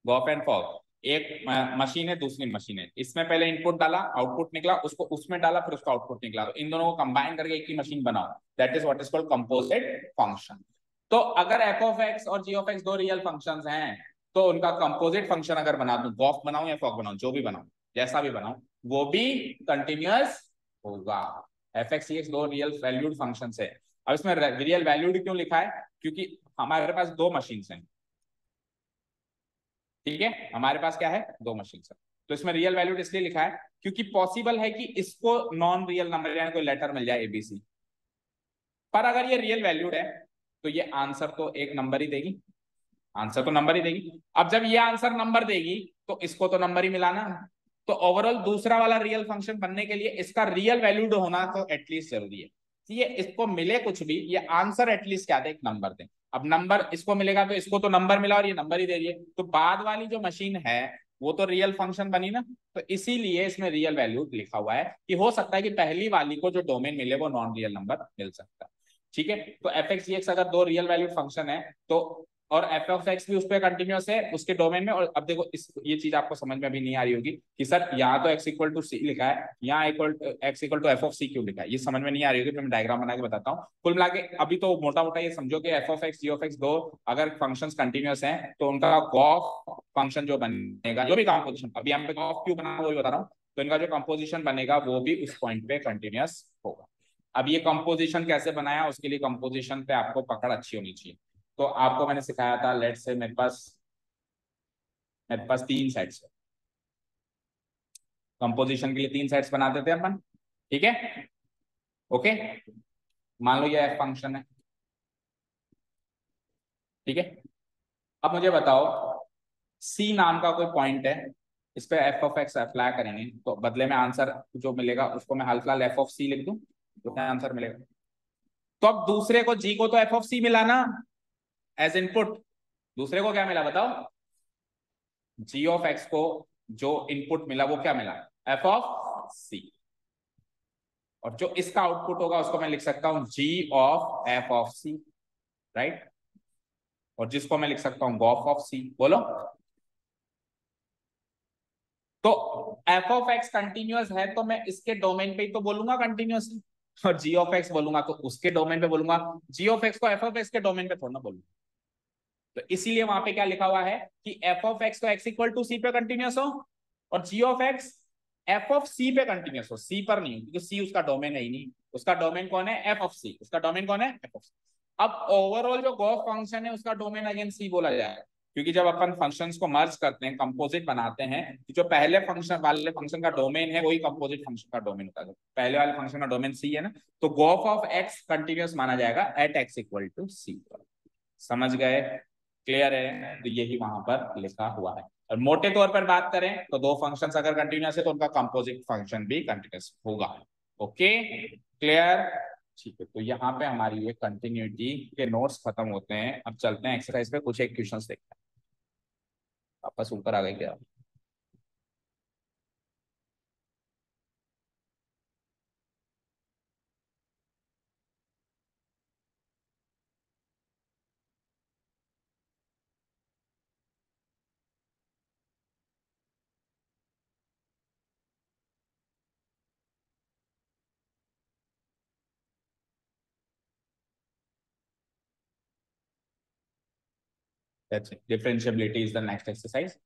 Speaker 1: gof and fog एक मशीन है दूसरी मशीन है। इसमें पहले इनपुट डाला आउटपुट निकला उसको उसमें डाला फिर उसका आउटपुट निकला। तो इन दोनों को कंबाइन करके एक ही मशीन बनाओ। That is what is called composite function तो अगर एफ़ ऑफ़ एक्स और जी ऑफ़ एक्स दो रियल फ़ंक्शन हैं तो उनका कंपोजिट फ़ंक्शन अगर बना दू गॉफ बनाऊ या फॉक बनाऊ, जो भी बनाऊ, जैसा भी बनाऊ, वो भी कंटिन्यूस होगा। एफ़ एक्स एक्स दो रियल वैल्यूड फ़ंक्शन है। अब इसमें रियल वैल्यूड क्यों लिखा है? क्योंकि हमारे पास दो मशीन हैं। ठीक है? हमारे पास क्या है? दो मशीन है। तो इसमें रियल वैल्यूड इसलिए लिखा है क्योंकि पॉसिबल है कि इसको नॉन रियल नंबर कोई लेटर मिल जाए एबीसी पर अगर ये रियल वैल्यूड है तो ये आंसर तो एक नंबर ही देगी। आंसर तो नंबर ही देगी। अब जब ये आंसर नंबर देगी तो इसको तो नंबर ही मिलाना तो ओवरऑल दूसरा वाला रियल फ़ंक्शन बनने के लिए इसका रियल वैल्यूड होना तो एटलीस्ट ज़रूरी है। ये इसको मिले कुछ भी, ये आंसर एटलीस्ट क्या दे? एक नंबर दे। अब नंबर इसको मिलेगा तो इसको तो नंबर मिला और ये नंबर ही दे रही है। तो बाद वाली जो मशीन है, वो तो रियल फ़ंक्शन बनी ना। तो इसीलिए इसमें रियल वैल्यू लिखा हुआ है कि हो सकता है कि पहली वाली को जो डोमेन मिले, वो नॉन रियल नंबर मिल सकता है। ठीक है? तो एफ़ एक्स एक्स अगर दो रियल वैल्यू फ़ंक्शन है तो और एफ़ ऑफ़ एक्स भी उस पर कंटिन्यूस है, उसके डोमेन में, और अब देखो, इस, ये चीज़ आपको समझ में भी नहीं आ रही होगी कि सर, यहाँ तो एक्स इक्वल टू सी लिखा है, यहाँ equal x equal to f of c क्यों लिखा है? ये समझ में नहीं आ रही होगी मैं डायग्राम बना के बताता हूँ। कुल मिला के अभी तो मोटा मोटा ये समझो कि f of x g of x दो अगर फ़ंक्शन कंटिन्यूस है तो उनका गॉफ फ़ंक्शन जो बनेगा, जो भी कॉम्पोजिशन अभी यहाँ पे गॉफ क्यों बना वही बता रहा हूँ। तो इनका जो कंपोजिशन बनेगा, वो भी उस पॉइंट पे कंटिन्यूस होगा। अब ये कंपोजिशन कैसे बनाया, उसके लिए कंपोजिशन पे आपको पकड़ अच्छी होनी चाहिए। तो आपको मैंने सिखाया था लेट से मेरे पास मेरे पास तीन सेट्स है। कंपोजिशन के लिए तीन सेट्स बनाते थे अपन, ठीक है? ओके मान लो ये एफ़ फ़ंक्शन है। ठीक है? अब मुझे बताओ सी नाम का कोई पॉइंट है, इस पे एफ़ ऑफ़ एक्स अप्लाई करेंगे तो बदले में आंसर जो मिलेगा, उसको मैं हाल फ़िलहाल एफ़ ऑफ़ सी लिख दूँ। तो क्या आंसर मिलेगा? तो अब दूसरे को जी को तो एफ़ ऑफ़ सी मिला ना एज इनपुट दूसरे को क्या मिला बताओ? जी ऑफ़ एक्स को जो इनपुट मिला, वो क्या मिला? एफ़ ऑफ़ सी और जो इसका आउटपुट होगा, उसको मैं लिख सकता हूँ g of f of c right और जिसको मैं लिख सकता हूँ गॉफ ऑफ़ सी बोलो। तो एफ़ ऑफ़ एक्स कंटिन्यूस है तो मैं इसके डोमेन पे ही तो बोलूँगा कंटिन्यूसली और जी ऑफ़ एक्स बोलूँगा तो उसके डोमेन पे बोलूँगा। जी ऑफ़ एक्स को एफ़ ऑफ़ एक्स के डोमेन पे थोड़ा बोलूँगा तो इसीलिए वहाँ पे क्या लिखा हुआ है कि एफ़ ऑफ़ एक्स तो एक्स इक्वल टू सी पे कंटिन्यूस हो और g of x f of c पे कंटिन्यूस हो। सी पर नहीं, क्योंकि सी उसका डोमेन है ही नहीं। उसका डोमेन कौन है? एफ़ ऑफ़ सी उसका डोमेन कौन है? एफ़ ऑफ़ सी अब ओवरऑल जो गॉफ फ़ंक्शन है, उसका डोमेन अगेन सी बोला जाएगा। क्योंकि जब अपन फ़ंक्शंस को मर्ज करते हैं कंपोजिट बनाते हैं जो पहले फ़ंक्शन वाले फ़ंक्शन का डोमेन है, वही कंपोजिट फ़ंक्शन का डोमेन होता है। पहले वाले फ़ंक्शन का डोमेन सी है ना तो गॉफ ऑफ़ एक्स कंटिन्यूस माना जाएगा at x equal to c समझ गए? क्लियर है? तो यही वहाँ पर लिखा हुआ है। और मोटे तौर पर बात करें तो दो फ़ंक्शन अगर कंटिन्यूस है तो उनका कंपोजिट फ़ंक्शन भी कंटिन्यूस होगा। ओके क्लियर ठीक है तो यहाँ पे हमारी ये कंटिन्यूटी के नोट्स खत्म होते हैं। अब चलते हैं एक्सरसाइज पे, कुछ एक क्वेश्चन देखते हैं। वापस ऊपर आ गए क्या? Differentiability is the next exercise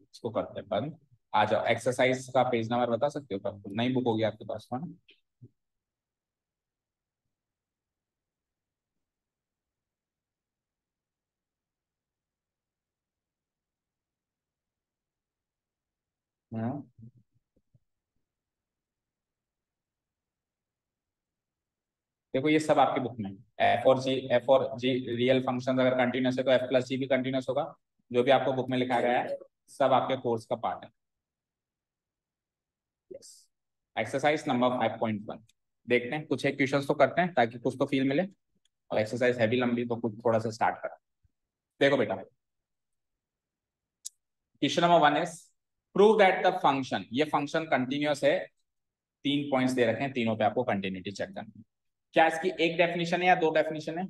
Speaker 1: इसको करते हैं बंद। आ जाओ। एक्सरसाइज का पेज नंबर बता सकते हो? तो नई बुक होगी आपके पास में हाँ। देखो, ये सब आपकी बुक में एफ़ और जी एफ़ और जी रियल फ़ंक्शन अगर कंटिन्यूस है तो एफ़ प्लस जी भी कंटिन्यूस होगा, जो भी आपको बुक में लिखा गया है, सब आपके कोर्स का पार्ट है। Exercise number five point one देखते हैं, कुछ एक क्वेश्चन तो करते हैं, ताकि कुछ तो फील मिले। और एक्सरसाइज है भी लंबी तो कुछ थोड़ा सा स्टार्ट करा। देखो बेटा। Question number one is prove that the function ये फ़ंक्शन कंटिन्यूस है, तीन पॉइंट्स दे रखे हैं, तीनों पे आपको कंटिन्यूटी चेक करनी क्या इसकी एक डेफिनेशन है या दो डेफिनेशन है?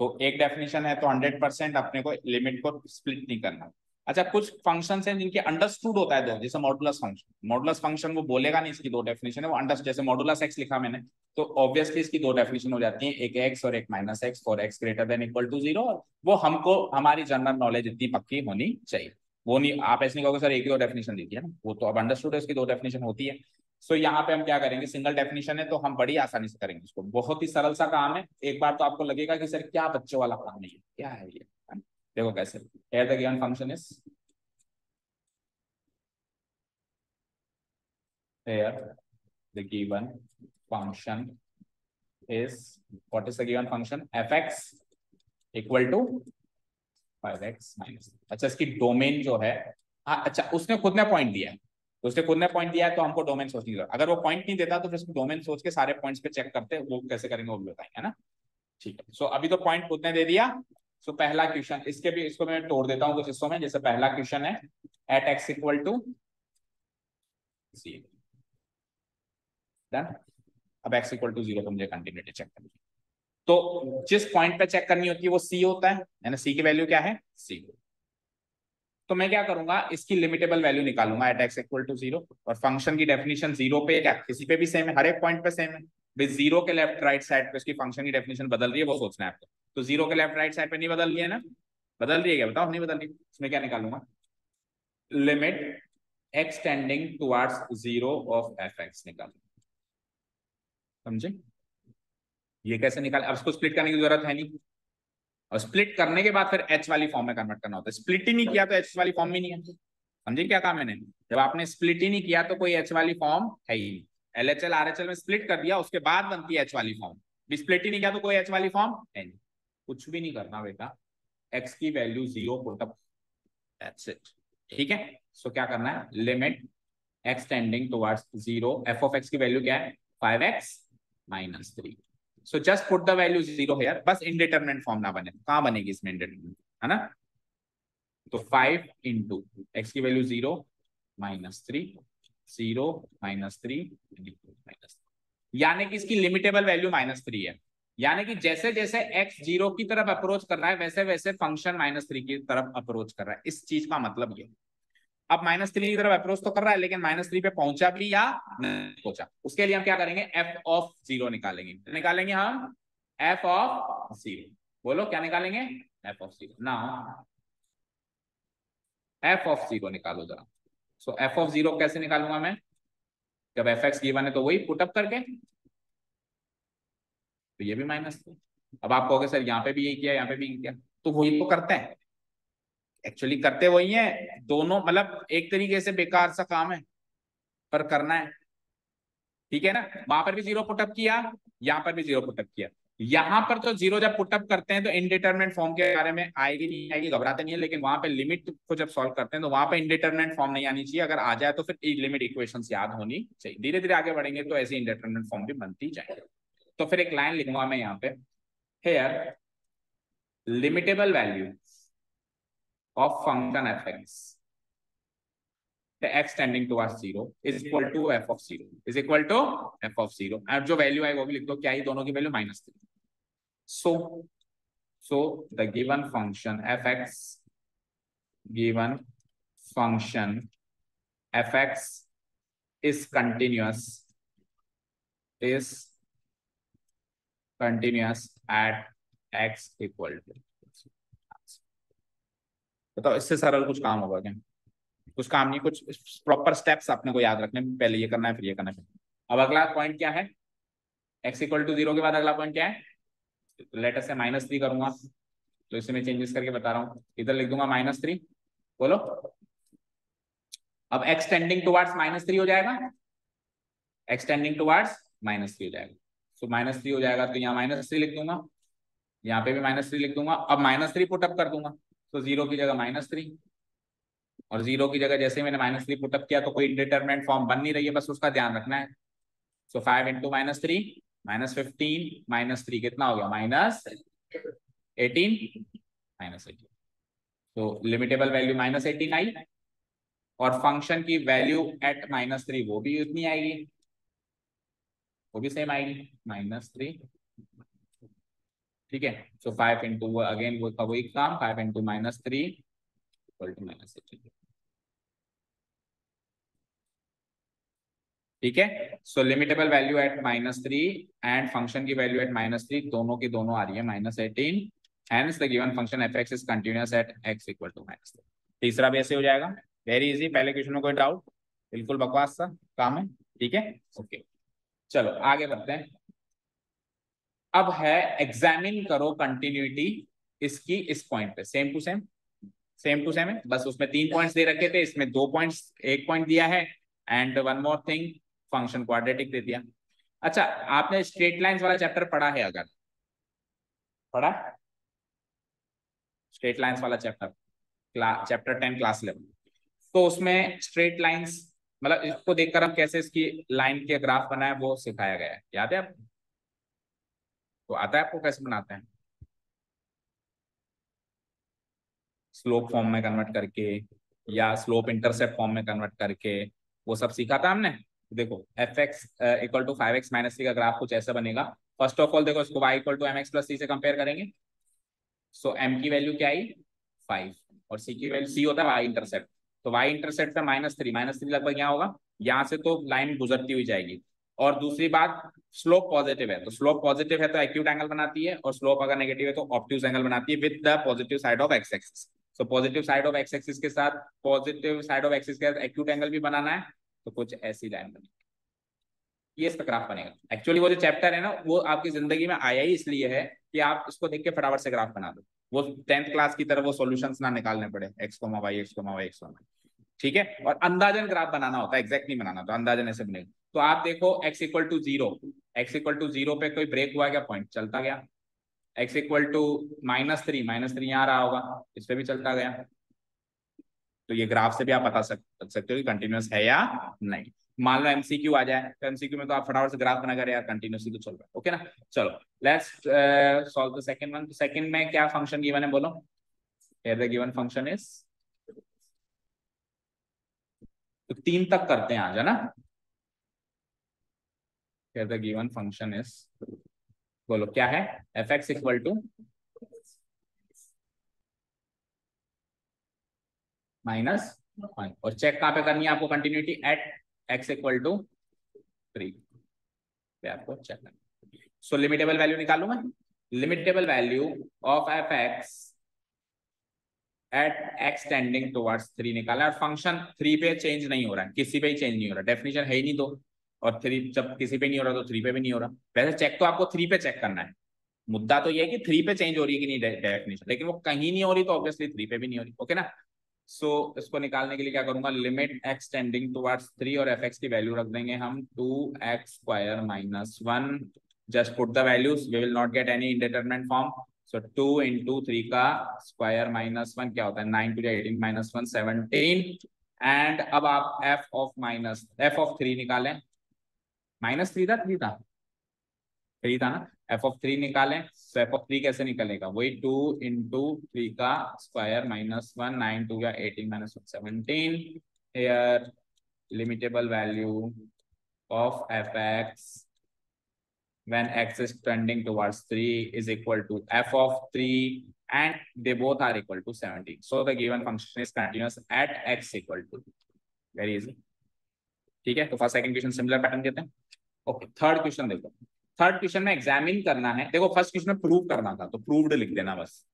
Speaker 1: तो एक डेफिनेशन है तो हंड्रेड परसेंट अपने को लिमिट को स्प्लिट नहीं करना। अच्छा कुछ फ़ंक्शन हैं जिनके अंडरस्टूड होता है दो, जैसे मॉडुलस फ़ंक्शन मॉडुलस फ़ंक्शन वो बोलेगा नहीं इसकी दो डेफिनेशन है, वो अंडर जैसे मॉडुलस एक्स लिखा मैंने तो ऑब्वियसली इसकी दो डेफिनेशन हो जाती है, एक एक्स और एक minus x for x greater than equal to zero वो हमको, हमारी जनरल नॉलेज इतनी पक्की होनी चाहिए। वो नहीं, आप ऐसे नहीं कहोगे, सर, एक ही दो डेफिनेशन दीजिए ना। वो तो अब अंडरस्टूड है, इसकी दो डेफिनेशन होती है। सो so, यहाँ पे हम क्या करेंगे? सिंगल डेफिनेशन है तो हम बड़ी आसानी से करेंगे इसको। बहुत ही सरल सा काम है। एक बार तो आपको लगेगा कि सर क्या बच्चों वाला काम है क्या है ये? देखो कैसे। Here the given function is here the given function is what is the given function? Fx equal to 5x minus अच्छा इसकी डोमेन जो है हाँ अच्छा उसने खुद ने पॉइंट दिया है। तो उसने खुद ने पॉइंट दिया है तो हमको डोमेन सोचनी ज़रूरत अगर वो पॉइंट नहीं देता तो फिर उसको डोमेन सोच के सारे पॉइंट्स पे चेक करते वो कैसे करेंगे वो भी बताएँगे ना? ठीक है। सो अभी तो पॉइंट खुद ने दे दिया। सो पहला क्वेश्चन इसके भी, इसको मैं तोड़ देता हूँ कुछ हिस्सों में। जैसे पहला क्वेश्चन है at x equal to done अब एक्स इक्वल टू ज़ीरो को मुझे कंटिन्यूटी चेक करनी तो जिस पॉइंट पे चेक करनी होती है, वो सी होता है। सी की वैल्यू क्या है? सी तो मैं क्या करूँगा? इसकी limitable value निकालूँगा at x equal to zero और फ़ंक्शन की डेफिनेशन ज़ीरो पे, क्या? किसी पे भी सेम है, हर एक पॉइंट पे सेम है। विद ज़ीरो के लेफ़्ट राइट साइड पे उसकी फ़ंक्शन की डेफिनेशन बदल रही है, वो सोचना है आपको। तो ज़ीरो के लेफ़्ट राइट साइड पे नहीं बदल रही है ना? बदल रही है क्या? बताओ, नहीं बदल रही। इसमें क्या निकालूँगा? Limit x tending towards zero of f x निकाल समझे? ये कैसे निकाल अब इसको स्प्लिट करने की ज़रूरत है नहीं। और स्प्लिट करने के बाद फिर एच वाली फॉर्म में कन्वर्ट करना होता है। स्प्लिट ही नहीं किया तो एच वाली फॉर्म भी नहीं है। समझे क्या काम मैंने? जब आपने स्प्लिट ही नहीं किया तो कोई एच वाली फॉर्म है ही L H L R H L में स्प्लिट कर दिया, उसके बाद बनती है एच वाली फॉर्म स्प्लिट ही नहीं किया तो कोई एच वाली फॉर्म है नहीं। कुछ भी नहीं करना बेटा। एक्स की वैल्यू ज़ीरो ठीक है? सो क्या करना है? Limit extending towards zero F of X की वैल्यू क्या है? Five X minus three so just put the value zero here बस इनडिटर्मिनेंट फॉर्म ना बने। कहाँ बनेगी इसमें इनडिटर्मिनेंट है ना? तो फाइव इंटू एक्स की value zero minus three zero minus three minus यानी कि इसकी लिमिटेबल वैल्यू माइनस थ्री है। यानी कि जैसे जैसे x ज़ीरो की तरफ़ अप्रोच कर रहा है, वैसे वैसे फ़ंक्शन माइनस थ्री की तरफ़ अप्रोच कर रहा है। इस चीज़ का मतलब ये। अब माइनस थ्री की तरफ़ अप्रोच तो कर रहा है, लेकिन माइनस थ्री पे पहुँचा भी या नहीं पहुँचा? उसके लिए हम क्या करेंगे? एफ़ ऑफ़ ज़ीरो निकालेंगे। निकालेंगे हम एफ़ ऑफ़ ज़ीरो बोलो, क्या निकालेंगे? एफ़ ऑफ़ ज़ीरो ना एफ़ ऑफ़ ज़ीरो निकालो जरा। सो एफ़ ऑफ़ ज़ीरो कैसे निकालूँगा मैं? जब एफ़ एक्स गिवन है तो वही पुटअप करके। तो ये भी माइनस अब आप कहोगे, सर, यहाँ पे भी यही किया, यहाँ पे भी यही किया। तो वही तो करते हैं। एक्चुअली करते वही है, दोनों मतलब एक तरीके से बेकार सा काम है, पर करना है। ठीक है ना? वहाँ पर भी ज़ीरो पुटअप किया, यहाँ पर भी ज़ीरो पुटअप किया। यहाँ पर तो ज़ीरो जब पुटअप करते हैं तो इनडिटर्मिनेट फॉर्म के बारे में आएगी नहीं आएगी, घबराते नहीं है, लेकिन वहाँ पे लिमिट को जब सॉल्व करते हैं तो वहाँ पे इनडिटर्मिनेट फॉर्म नहीं आनी चाहिए। अगर आ जाए तो फिर लिमिट इक्वेशन याद होनी चाहिए। धीरे धीरे आगे बढ़ेंगे तो ऐसी इंडिटर्मिनेट फॉर्म भी बनती जाएगी। तो फिर एक लाइन लिखूँगा मैं यहाँ पे। Here limitable value of function F X x tending towards zero is equal to f of zero is equal to f of zero और जो वैल्यू आएगा वो भी लिख दो क्या ही दोनों की value minus three so so the given function fx given function fx is continuous is continuous at x equal to बताओ, इससे सरल कुछ काम होगा क्या? कुछ काम नहीं, कुछ प्रॉपर स्टेप्स अपने को याद रखने, पहले ये करना है, फिर ये करना है। अब अगला पॉइंट क्या है? एक्स इक्वल टू ज़ीरो के बाद अगला पॉइंट क्या है? लेटर से माइनस थ्री करूँगा। तो इसे मैं चेंजेस करके बता रहा हूँ। इधर लिख दूँगा माइनस थ्री बोलो। अब एक्सटेंडिंग टुवार्ड्स माइनस थ्री हो जाएगा। एक्सटेंडिंग टुवार्ड्स माइनस थ्री हो जाएगा। सो माइनस थ्री हो जाएगा तो यहाँ माइनस थ्री लिख दूँगा। यहाँ पे भी माइनस थ्री लिख दूँगा। अब माइनस थ्री पुटअप कर दूँगा। तो ज़ीरो की जगह माइनस थ्री और ज़ीरो की जगह जैसे मैंने माइनस थ्री पुटअप किया तो कोई इंडिटर्मिनेट फॉर्म बन नहीं रही है, बस उसका ध्यान रखना है। So five into minus three minus fifteen minus three कितना हो गया? माइनस एटीन माइनस एटीन तो लिमिटेबल वैल्यू माइनस एटीन आई। और फ़ंक्शन की वैल्यू एट माइनस थ्री वो भी उतनी आएगी। वो भी सेम आएगी। माइनस थ्री ठीक है? सो फाइव इंटू अगेन वो का वही काम five into minus three equal to minus eighteen ठीक है? So limitable value at minus three and function की वैल्यू एट माइनस थ्री दोनों की दोनों आ रही है minus eighteen and the given function f x is continuous at x equal to minus three तीसरा भी ऐसे हो जाएगा। वेरी इजी पहले क्वेश्चन में कोई डाउट बिल्कुल बकवास सा, काम है? ठीक है? ओके चलो, आगे बढ़ते हैं। अब है एग्जामिन करो कंटिन्यूटी इसकी इस पॉइंट पे। Same to same same to same है? बस उसमें तीन पॉइंट्स दे रखे थे, इसमें दो पॉइंट्स एक पॉइंट दिया है and one more thing function quadratic दे दिया। अच्छा आपने स्ट्रेट लाइंस वाला चैप्टर पढ़ा है अगर? पढ़ा? स्ट्रेट लाइंस वाला chapter chapter ten class eleven तो उसमें स्ट्रेट लाइंस मतलब इसको देखकर हम कैसे इसकी लाइन के ग्राफ बनाए, वो सिखाया गया है। याद है आपको? तो आता है आपको कैसे बनाते हैं? स्लोप फॉर्म में कन्वर्ट करके या स्लोप इंटरसेप्ट फॉर्म में कन्वर्ट करके वो सब सीखा था हमने? देखो f x equal to five x minus three का ग्राफ कुछ ऐसा बनेगा। फ़र्स्ट ऑफ़ ऑल देखो इसको y equal to m x plus c से कंपेयर करेंगे। सो so, एम की वैल्यू क्या आई? फाइव और सी की वैल्यू सी होता है वाई इंटरसेप्ट तो वाई इंटरसेप्ट का माइनस थ्री माइनस थ्री लगभग यहाँ होगा। यहाँ से तो लाइन गुजरती हुई जाएगी। और दूसरी बात स्लोप पॉजिटिव है। तो स्लोप पॉजिटिव है तो एक्यूट एंगल बनाती है और स्लोप अगर नेगेटिव है तो ऑप्टिव एंगल बनाती है with the positive side of x axis so positive side of x axis के साथ पॉजिटिव साइड ऑफ़ एक्सिस के साथ एक्यूट एंगल भी बनाना है तो कुछ ऐसी लाइन बनेगी। ये इसका ग्राफ बनेगा। एक्चुअली वो जो चैप्टर है ना, वो आपकी ज़िंदगी में आया ही इसलिए है कि आप इसको देख के फटाफट से ग्राफ बना दो। वो टेंथ क्लास की तरह वो सॉल्यूशंस ना निकालने पड़े। X comma y x comma y x comma ठीक है? और अंदाजन ग्राफ बनाना होता है एग्जैक्ट नहीं बनाना तो अंदाजन ऐसे बनेगा। तो आप देखो x equal to zero x equal to zero पे कोई ब्रेक हुआ क्या? पॉइंट चलता गया। X equal to minus three minus three यहाँ रहा होगा इस पे भी चलता गया। तो ये ग्राफ से भी आप बता सक, सकते हो कि कंटिन्यूस है या नहीं। मान लो एमसीक्यू आ जाए तो एमसीक्यू में तो आप फटाफट से ग्राफ बना कर यार कंटिन्यूसली तो चल रहा है ओके ना? चलो let's solve the second one second में क्या फ़ंक्शन गिवन है बोलो? गिवन फ़ंक्शन इज़ तो तीन तक करते हैं आज, है ना? The given function is, बोलो, क्या है? F X equal to minus one और चेक कहाँ पे करनी है आपको continuity at X equal to three आपको चेक करना सो लिमिटेबल वैल्यू निकालू मैं? Limitable value of F X at X tending towards three निकाला और फ़ंक्शन थ्री पे चेंज नहीं हो रहा है। किसी पे ही चेंज नहीं हो रहा। डेफिनेशन है ही नहीं तो और थ्री जब किसी पे नहीं हो रहा तो थ्री पे भी नहीं हो रहा। वैसे चेक तो आपको थ्री पे चेक करना है। मुद्दा तो ये है कि थ्री पे चेंज हो रही है कि नहीं डेफिनेशन लेकिन वो कहीं नहीं हो रही तो ऑब्वियसली थ्री पे भी नहीं हो रही। ओके ना? सो so, इसको निकालने के लिए क्या करूँगा? Limit x tending towards three और एफ़ की वैल्यू रख देंगे हम। Two x square minus one just put the values we will not get any indeterminate form so two into three का स्क्वायर माइनस वन क्या होता है? Nine two eighteen minus one seventeen and अब आप f of minus f of three निकालें। Minus three था? Three था। Three था ना? एफ़ ऑफ़ थ्री निकालें। तो एफ़ ऑफ़ थ्री कैसे निकलेगा? वही टू इंटू थ्री का square minus one nine two या eighteen minus one seventeen here limitable value of f x when x is trending towards 3 is equal to f of 3 and they both are equal to 17 so, the given function is continuous at x equal to very easy. ठीक है? तो first second question similar pattern देते हैं? Okay third question देखो. Third question में examine करना है. देखो फ़र्स्ट क्वेश्चन में प्रूव करना था तो प्रूव्ड लिख देना बस.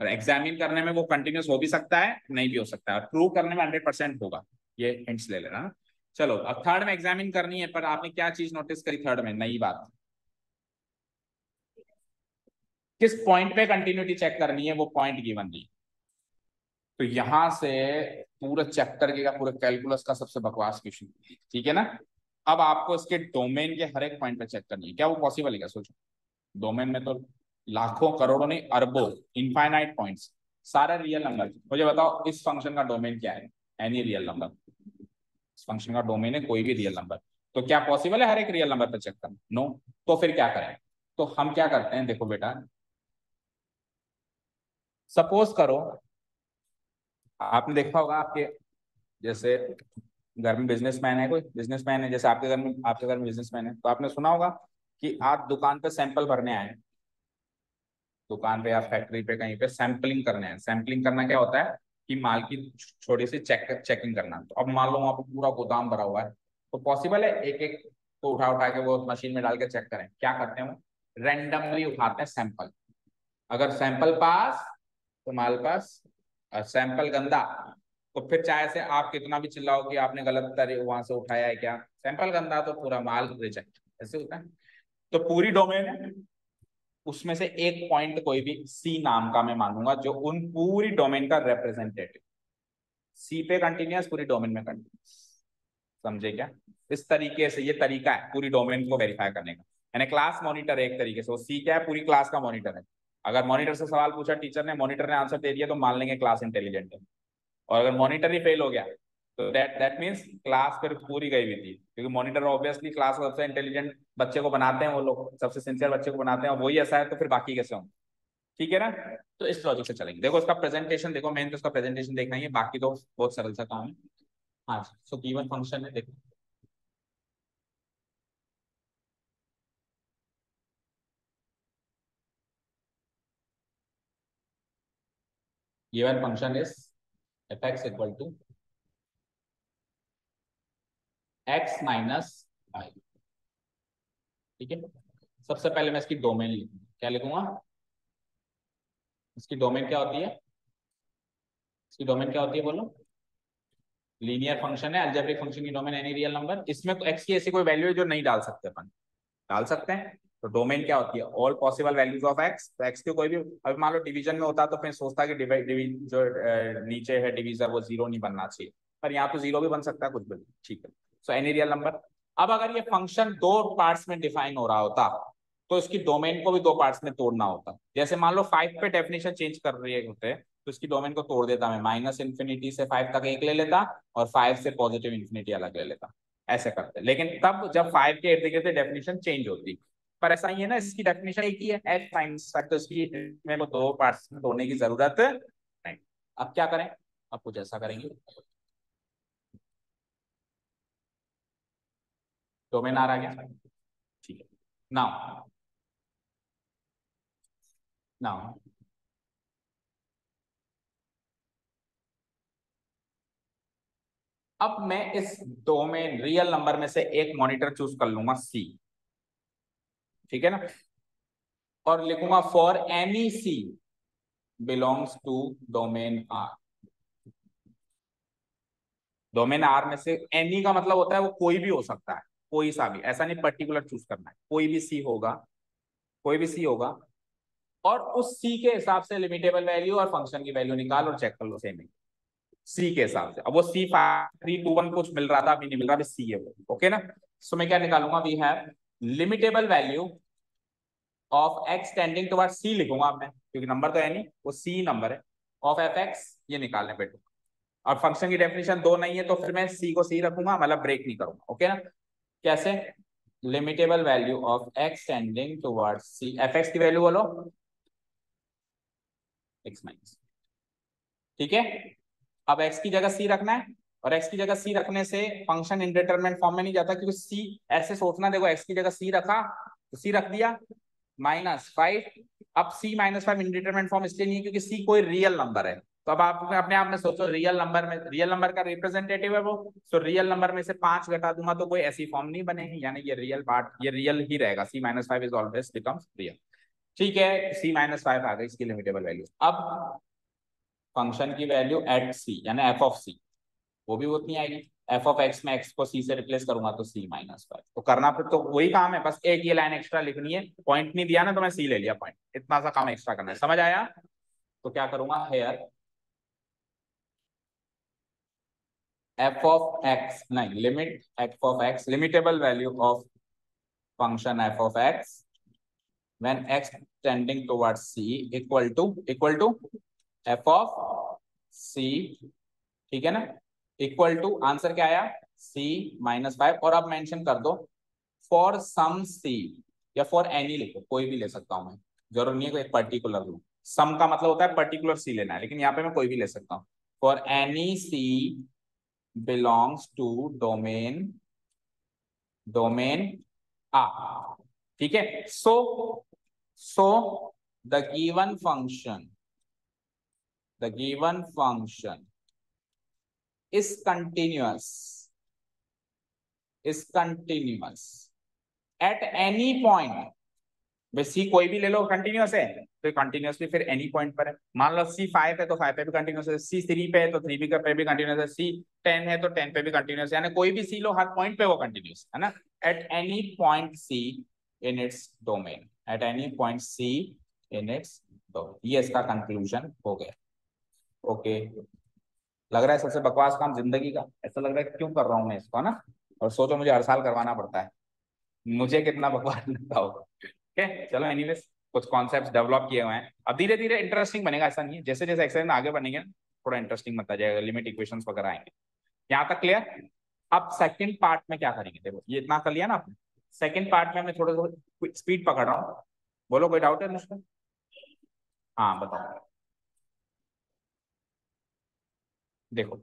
Speaker 1: और एग्जामिन करने में वो कंटिन्यूस हो भी सकता है, नहीं भी हो सकता है। प्रूव करने में हंड्रेड परसेंट होगा। ये हिंट्स ले लेना। चलो, अब थर्ड में एग्जामिन करनी है, पर आपने क्या चीज़ नोटिस करी थर्ड में? नई बात। किस पॉइंट पे कंटिन्यूटी चेक करनी है, वो पॉइंट गिवन नहीं तो यहाँ से पूरा चैप्टर के का, पूरे कैलकुलस का सबसे बकवास क्वेश्चन ठीक है ना? अब आपको इसके डोमेन के हर एक पॉइंट पे चेक करनी है। क्या वो पॉसिबल है क्या? सोचो। डोमेन में तो लाखों, करोड़ों नहीं, अरबों इनफाइनाइट पॉइंट्स सारे रियल नंबर मुझे बताओ, इस फ़ंक्शन का डोमेन क्या है? एनी रियल नंबर इस फ़ंक्शन का डोमेन है, कोई भी रियल नंबर तो क्या पॉसिबल है हर एक रियल नंबर पर चेक करना? नो तो फिर क्या करें? तो हम क्या करते हैं? देखो बेटा सपोज़ करो, आपने देखा होगा आपके जैसे घर में बिजनेसमैन है कोई बिजनेसमैन है, जैसे आपके घर में, आपके घर में बिजनेसमैन है तो आपने सुना होगा कि आप दुकान पे सैंपल भरने आए दुकान पे या फैक्ट्री पे कहीं पे सैंपलिंग करने आए सैंपलिंग करना क्या होता है कि माल की छोटी सी चेक चेकिंग करना। तो अब मान लो वहाँ पर पूरा गोदाम भरा हुआ है तो पॉसिबल है एक एक को उठा उठा के वो मशीन में डाल के चेक करें। क्या करते हैं वो? रेंडमली उठाते हैं सैंपल अगर सैंपल पास तो माल पास सैंपल गंदा। तो फिर चाहे से आप कितना भी चिल्लाओ कि आपने गलत तरह वहाँ से उठाया है क्या? सैंपल गंदा तो पूरा माल रिजेक्ट ऐसे होता है। तो पूरी डोमेन उसमें से एक पॉइंट कोई भी सी नाम का मैं मानूँगा, जो उन पूरी डोमेन का रिप्रेजेंटेटिव सी पे कंटिन्यूस पूरी डोमेन में कंटिन्यूस समझे क्या? इस तरीके से, ये तरीका है पूरी डोमेन को वेरीफाई करने का। यानी क्लास मॉनिटर एक तरीके से, वो सी क्या है? पूरी क्लास का मॉनिटर है। अगर मॉनिटर से सवाल पूछा टीचर ने मॉनिटर ने आंसर दे दिया तो मान लेंगे क्लास इंटेलिजेंट है। और अगर मॉनिटर ही फेल हो गया तो दैट दैट मीन्स क्लास फिर पूरी गई हुई थी। क्योंकि मॉनिटर ऑब्वियसली क्लास का सबसे इंटेलिजेंट बच्चे को बनाते हैं वो लोग, सबसे सिंसियर बच्चे को बनाते हैं, और वही ऐसा है तो फिर बाकी कैसे होंगे? ठीक है ना? तो इस लॉजिक से चलेंगे। देखो उसका प्रेजेंटेशन देखो मेन तो उसका प्रेजेंटेशन देखना ही है, बाकी तो बहुत सरल सा काम है। हाँ सो गिवन फ़ंक्शन है, देखो। Given function is fx equal to x minus i ठीक है? सबसे पहले मैं इसकी डोमेन लिखूँगा। क्या लिखूँगा? इसकी डोमेन क्या होती है? इसकी डोमेन क्या होती है बोलो? लीनियर फ़ंक्शन है अल्जेब्रिक फ़ंक्शन की डोमेन एनी रियल नंबर इसमें एक्स की ऐसी कोई वैल्यू है जो नहीं डाल सकते अपन। डाल सकते हैं? तो डोमेन क्या होती है? All possible values of x तो एक्स के कोई भी, अभी मान लो डिवीज़न में होता तो फिर सोचता कि जो नीचे है डिवीजर वो ज़ीरो नहीं बनना चाहिए। पर यहाँ तो ज़ीरो भी बन सकता है, कुछ भी ठीक है। सो एनी रियल नंबर अब अगर ये फ़ंक्शन दो पार्ट्स में डिफाइन हो रहा होता तो इसकी डोमेन को भी दो पार्ट्स में तोड़ना होता। जैसे मान लो फाइव पे डेफिनेशन चेंज कर रहे होते तो इसकी डोमेन को तोड़ देता मैं। माइनस इन्फिनिटी से फाइव तक एक ले लेता और फाइव से पॉजिटिव इन्फिनिटी अलग ले लेता। ऐसे करते। लेकिन तब जब फाइव के इर्द गिर्द डेफिनेशन चेंज होती पर ऐसा ही है ना, इसकी डेफिनेशन एक ही है साइंस तो इसकी में वो दो पार्ट्स में तोड़ने की ज़रूरत नहीं। अब क्या करें? अब कुछ ऐसा करेंगे। डोमेन आ रहा गया। ठीक है। नाउ नाउ अब मैं इस डोमेन रियल नंबर में से एक मॉनिटर चूज़ कर लूँगा सी ठीक है ना? और लिखूँगा for any c belongs to domain R domain R में से एनी का मतलब होता है वो कोई भी हो सकता है, कोई सा भी। ऐसा नहीं पर्टिकुलर चूज़ करना है। कोई भी सी होगा, कोई भी सी होगा, और उस सी के हिसाब से लिमिटेबल वैल्यू और फ़ंक्शन की वैल्यू निकाल और चेक कर लो सेम सी के हिसाब से। अब वो सी थ्री टू वन कुछ मिल रहा था, अभी नहीं मिल रहा, अभी सी है वो। ओके ना? सो मैं क्या निकालूँगा? We have limitable value of x tending toward c लिखूँगा मैं, क्योंकि नंबर तो है नहीं, वो सी नंबर है, ऑफ़ एफ़ एक्स ये निकालने पे और फ़ंक्शन की डेफिनेशन दो नहीं है तो फिर मैं सी को सी रखूँगा मतलब ब्रेक नहीं करूँगा, ओके ना? कैसे? Limitable value of x tending toward c, f x की वैल्यू बोलो, एक्स माइनस। ठीक है? अब एक्स की जगह सी रखना है और एक्स की जगह सी रखने से फ़ंक्शन इंडिटरमिनेट फॉर्म में नहीं जाता क्योंकि सी ऐसे सोचना, देखो एक्स की जगह सी रखा तो सी रख दिया माइनस फाइव अब c minus five indeterminate form इसलिए नहीं है क्योंकि सी कोई रियल नंबर है। तो अब आप अपने आप में सोचो रियल नंबर में रियल नंबर का रिप्रेजेंटेटिव है वो तो रियल नंबर में से पाँच घटा दूँगा तो कोई ऐसी फॉर्म नहीं बनेगी, यानी ये रियल पार्ट ये रियल ही रहेगा। C minus five is always becomes real ठीक है सी माइनस फाइव आ गई, इसकी लिमिटेबल वैल्यू अब फ़ंक्शन की वैल्यू एट सी यानी एफ़ ऑफ़ सी वो भी उतनी आएगी। एफ़ ऑफ़ एक्स में एक्स को सी से रिप्लेस करूँगा तो सी माइनस फाइव तो करना फिर तो वही काम है, बस एक ये लाइन एक्स्ट्रा लिखनी है। पॉइंट नहीं दिया ना तो मैं सी ले लिया पॉइंट इतना सा काम एक्स्ट्रा करना है। समझ आया? तो क्या करूँगा? हेयर एफ़ ऑफ़ एक्स नहीं limit f of x limitable value of function f of x when x tending towards c equal to equal to f of c, ठीक है ना? इक्वल टू आंसर क्या आया? सी माइनस फाइव और अब mention कर दो. फॉर सम सी या फॉर एनी लिखो कोई भी ले सकता हूँ मैं. ज़रूर नहीं है कोई पर्टिकुलर लू. सम का मतलब होता है पर्टिकुलर सी लेना है, लेकिन यहाँ पे मैं कोई भी ले सकता हूँ. For any C belongs to domain domain आ ठीक है? So so the given function the given function is continuous, is continuous. At any point. C कोई भी ले लो कंटिन्यूस है। तो कंटिन्यूसली फिर एनी पॉइंट पर है। मान लो सी फाइव है तो फाइव पे भी कंटिन्यूस है। सी थ्री पे है तो थ्री पे भी कंटिन्यूस है। सी टेन है तो टेन पे भी कंटिन्यूस है। यानी कोई भी सी लो हर पॉइंट पे वो कंटिन्यूस है ना? At any point c in its domain at any point c in its domain ये इसका कंक्लूजन हो गया। ओके लग रहा है सबसे बकवास काम ज़िंदगी का। ऐसा लग रहा है क्यों कर रहा हूँ मैं इसको ना? और सोचो मुझे हर साल करवाना पड़ता है। मुझे कितना बकवास लगता होगा। ओके चलो एनीवेज कुछ कॉन्सेप्ट डेवलप किए हुए हैं। अब धीरे धीरे इंटरेस्टिंग बनेगा, ऐसा नहीं है। जैसे जैसे एक्सरसाइज आगे बनेंगे थोड़ा इंटरेस्टिंग बनता जाएगा। लिमिट इक्वेशंस वगैरह आएँगे। यहाँ तक क्लियर अब सेकंड पार्ट में क्या करेंगे? देखो, ये इतना कर लिया ना आपने। सेकंड पार्ट में मैं थोड़ा सा स्पीड पकड़ रहा हूँ। बोलो, कोई डाउट है हाँ बताओ। देखो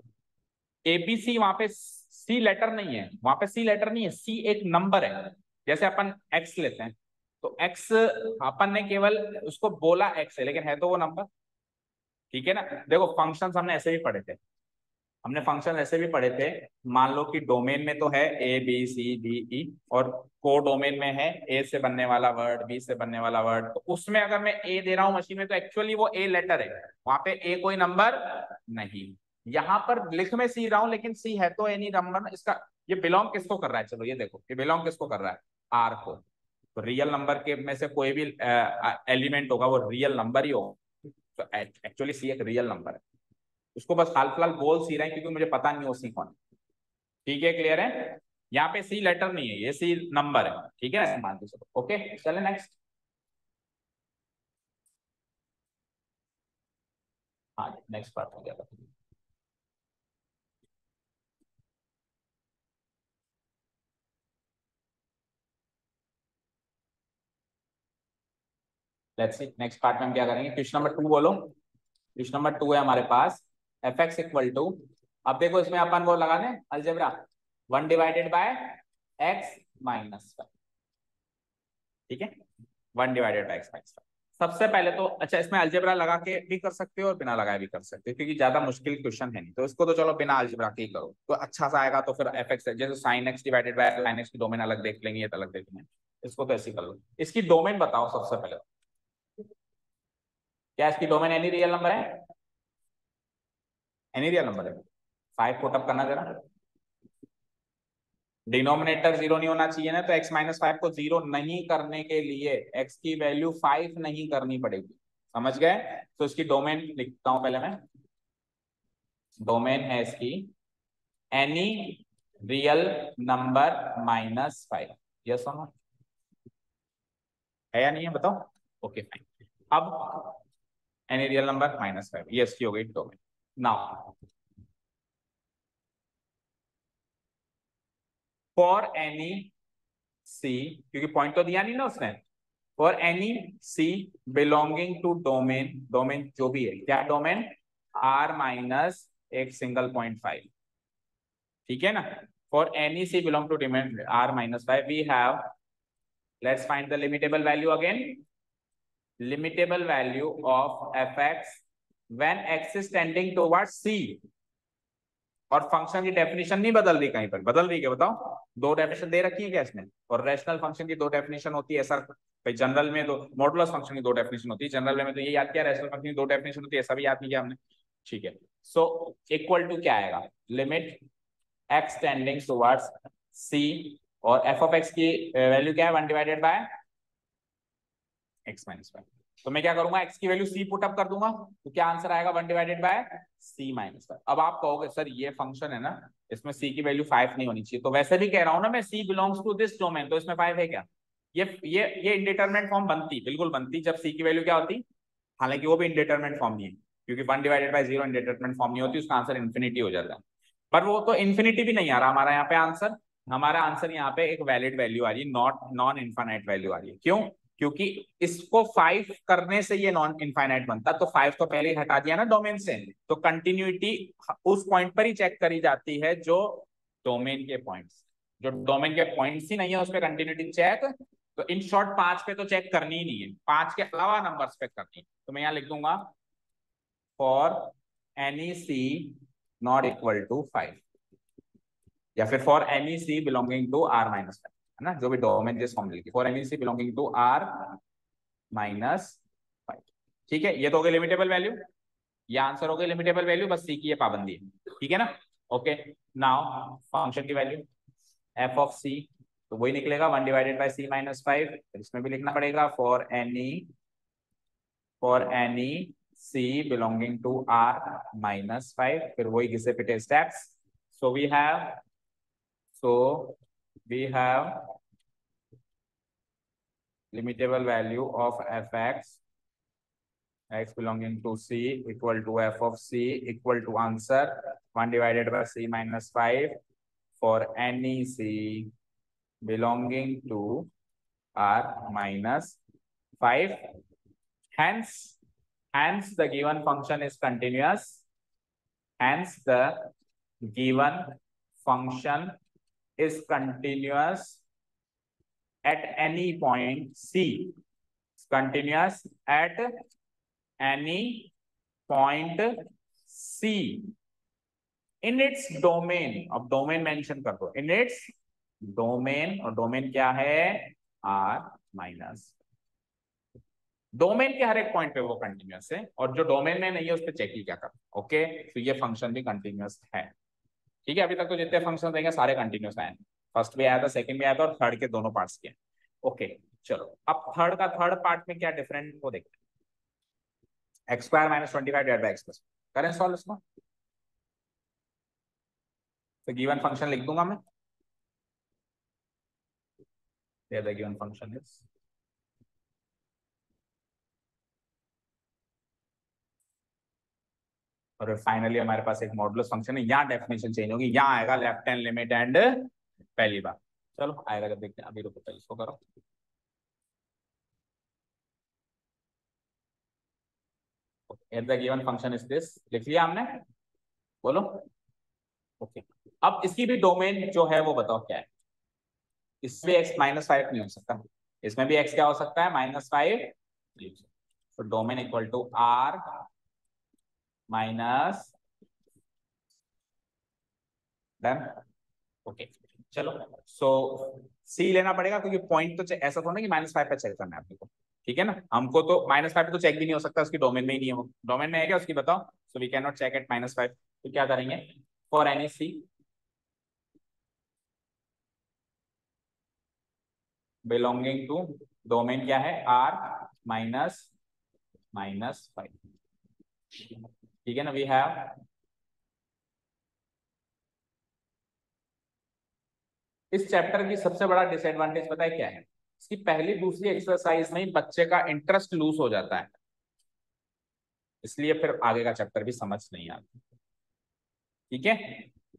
Speaker 1: एबीसी वहाँ पे सी लेटर नहीं है, वहाँ पे सी लेटर नहीं है सी एक नंबर है। जैसे अपन एक्स लेते हैं तो एक्स अपन ने केवल उसको बोला एक्स है, लेकिन है तो वो नंबर ठीक है ना? देखो फ़ंक्शन हमने ऐसे भी पढ़े थे। हमने फ़ंक्शन ऐसे भी पढ़े थे, मान लो कि डोमेन में तो है A B C D E और को डोमेन में है ए से बनने वाला वर्ड बी से बनने वाला वर्ड तो उसमें अगर मैं ए दे रहा हूँ मशीन में तो एक्चुअली वो ए लेटर है। वहाँ पे ए कोई नंबर नहीं। यहाँ पर लिख में सी रहा हूँ, लेकिन सी है तो एनी नंबर इसका, ये बिलोंग किसको कर रहा है? चलो ये देखो, ये बिलोंग किसको कर रहा है? आर को। तो रियल नंबर के में से कोई भी एलिमेंट होगा, वो रियल नंबर ही होगा। तो एक्चुअली सी एक रियल नंबर है। उसको बस हाल फ़िलहाल बोल सी रहे हैं, क्योंकि मुझे पता नहीं हो सी कौन। ठीक है क्लियर है? यहाँ पे सी लेटर नहीं है, ये सी नंबर है। ठीक है, ऐसे मान चलो। ओके चले नेक्स्ट हाँ नेक्स्ट पार्ट हो गया। लेट्स सी नेक्स्ट पार्ट में हम क्या करेंगे? क्वेश्चन नंबर टू बोलो। क्वेश्चन नंबर टू है हमारे पास। एफ़ एक्स इक्वल टू अब देखो इसमें अपन वो लगा दें algebra one divided by x minus ठीक है? One divided by x minus सबसे पहले तो अच्छा इसमें अलजेब्रा लगा के भी कर सकते हो और बिना लगाए भी कर सकते हो, क्योंकि ज़्यादा मुश्किल क्वेश्चन है नहीं। तो इसको तो चलो बिना अलजेब्रा के ही करो। तो अच्छा सा आएगा तो फिर एफ़ एक्स जैसे sine x divided by sine x की डोमेन अलग देख लेंगे, ये अलग देख लेंगे। इसको तो ऐसे कर लो। इसकी डोमेन बताओ सबसे पहले। क्या इसकी डोमेन एनी रियल नंबर है? एनी रियल नंबर है। फाइव को अप करना जरा। डिनोमिनेटर ज़ीरो नहीं होना चाहिए ना तो एक्स माइनस फाइव को ज़ीरो नहीं करने के लिए एक्स की वैल्यू फाइव नहीं करनी पड़ेगी। समझ गए? तो इसकी डोमेन लिखता हूँ पहले मैं। डोमेन है इसकी any real number minus five yes है या नहीं है? बताओ। ओके फाइन अब रियल नंबर माइनस फाइव ये इसकी हो गई domain now for any c क्योंकि पॉइंट तो दिया नहीं ना उसने for any c belonging to domain domain जो भी है, क्या डोमेन आर माइनस एक सिंगल पॉइंट फाइव ठीक है ना? For any c belong to domain R minus five we have let's find the limitable value again value of f x when x is tending towards c. और function की definition नहीं बदल रही कहीं पर। बदल रही है बताओ? दो डेफिनेशन दे रखी है क्या इसमें और रैशनल फ़ंक्शन की दो डेफिनेशन होती है ऐसा। जनरल में दो मॉडुलस फ़ंक्शन की दो डेफिनेशन होती है। जनरल में तो ये याद किया रैशनल फ़ंक्शन की दो डेफिनेशन होती है, ऐसा भी याद नहीं किया हमने। ठीक है। सो इक्वल टू क्या आएगा? Limit x tending towards c और एफ़ ऑफ़ एक्स की वैल्यू क्या है? One divided by x minus five तो मैं क्या करूँगा? एक्स की वैल्यू सी पुट अप कर दूँगा। तो क्या आंसर आएगा? One divided by c minus five अब आप कहोगे, सर, ये फ़ंक्शन है ना, इसमें सी की वैल्यू फाइव नहीं होनी चाहिए। तो वैसे भी कह रहा हूँ ना मैं c belongs to this domain तो इसमें फाइव है क्या? ये ये ये इंडिटरमेंट फॉर्म बनती, बिल्कुल बनती। जब सी की वैल्यू क्या होती? हालाँकि वो भी इंडिटरमेंट फॉर्म नहीं है, क्योंकि one divided by zero indeterminate form नहीं होती, उसका आंसर इन्फिनिटी हो जाता है। पर वो तो इन्फिनिटी भी नहीं आ रहा हमारा यहाँ पे आंसर हमारा आंसर यहाँ पे एक वैलिड वैल्यू आ रही है नॉट नॉन इन्फानाइट वैल्यू आ रही है। क्यों? क्योंकि इसको फाइव करने से ये नॉन इनफाइनाइट बनता तो फाइव तो पहले ही हटा दिया ना डोमेन से। तो कंटिन्यूटी उस पॉइंट पर ही चेक करी जाती है जो डोमेन के पॉइंट्स जो डोमेन के पॉइंट्स ही नहीं है, उस पर कंटिन्यूटी चेक तो इन शॉर्ट पाँच पे तो चेक करनी ही नहीं है। पाँच के अलावा नंबर्स पे करनी है। तो मैं यहाँ लिख दूँगा for any c not equal to five या फिर for any c belonging to R minus five है ना, जो भी डोमेन जिस फॉर्म लिखी for any c belonging to R minus five ठीक है, ये तो हो गई लिमिटेबल वैल्यू ये आंसर हो गई लिमिटेबल वैल्यू बस सी की ये पाबंदी है। ठीक है ना? ओके नाउ फ़ंक्शन की वैल्यू एफ़ ऑफ़ सी तो वही निकलेगा। One divided by c minus five इसमें भी लिखना पड़ेगा। For any for any c belonging to R minus five फिर वही घिसे पिटे steps so we have so we have limitable value of fx x belonging to c equal to f of c equal to answer 1 divided by c minus 5 for any c belonging to r minus 5 hence hence the given function is continuous. Hence the given function is continuous at any point c it's continuous at any point c in its domain अब domain mention कर दो in its domain और domain क्या है r minus domain के हर एक point पे वो कंटिन्यूस है और जो डोमेन में नहीं है उस पर चेक ही क्या कर ओके तो ये फ़ंक्शन भी कंटिन्यूस है ठीक है, अभी तक तो जितने फ़ंक्शन देंगे सारे कंटिन्यूस आए फ़र्स्ट भी आया था सेकंड भी आया था और थर्ड के दोनों पार्ट्स के ओके चलो। अब थर्ड का थर्ड पार्ट में क्या डिफरेंट वो देखते हैं। X square minus twenty five divide by x plus करें सॉल्व इसको? तो गिवन फ़ंक्शन लिख दूँगा मैं। There the given function is और फाइनली हमारे पास एक मॉडुलस फ़ंक्शन है। यहाँ डेफिनेशन चेंज होगी। यहाँ आएगा लेफ़्ट हैंड लिमिट एंड पहली बार चलो, आएगा जब देखते हैं। अभी रुको इसको करो। गिवन फ़ंक्शन इज़ दिस लिख लिया हमने? बोलो। Okay okay. अब इसकी भी डोमेन जो है, वो बताओ क्या है। इसमें एक्स माइनस फाइव नहीं हो सकता। इसमें भी एक्स क्या हो सकता है? माइनस फाइव तो domain equal to R minus done okay, चलो। सो सी लेना पड़ेगा क्योंकि पॉइंट तो ऐसा थोड़ा कि माइनस फाइव पे चेक करना है आपको। ठीक है ना? हमको तो माइनस फाइव तो चेक भी नहीं हो सकता, उसकी डोमेन में ही नहीं हो। डोमेन में है क्या उसकी, बताओ। So we can not check at minus five तो क्या करेंगे? For any c belonging to domain क्या है? आर माइनस माइनस फाइव ठीक है ना वी हैव इस चैप्टर की सबसे बड़ा डिसएडवांटेज पता है क्या है? इसकी पहली दूसरी एक्सरसाइज में बच्चे का इंटरेस्ट लूज हो जाता है। इसलिए फिर आगे का चैप्टर भी समझ नहीं आता। ठीक है?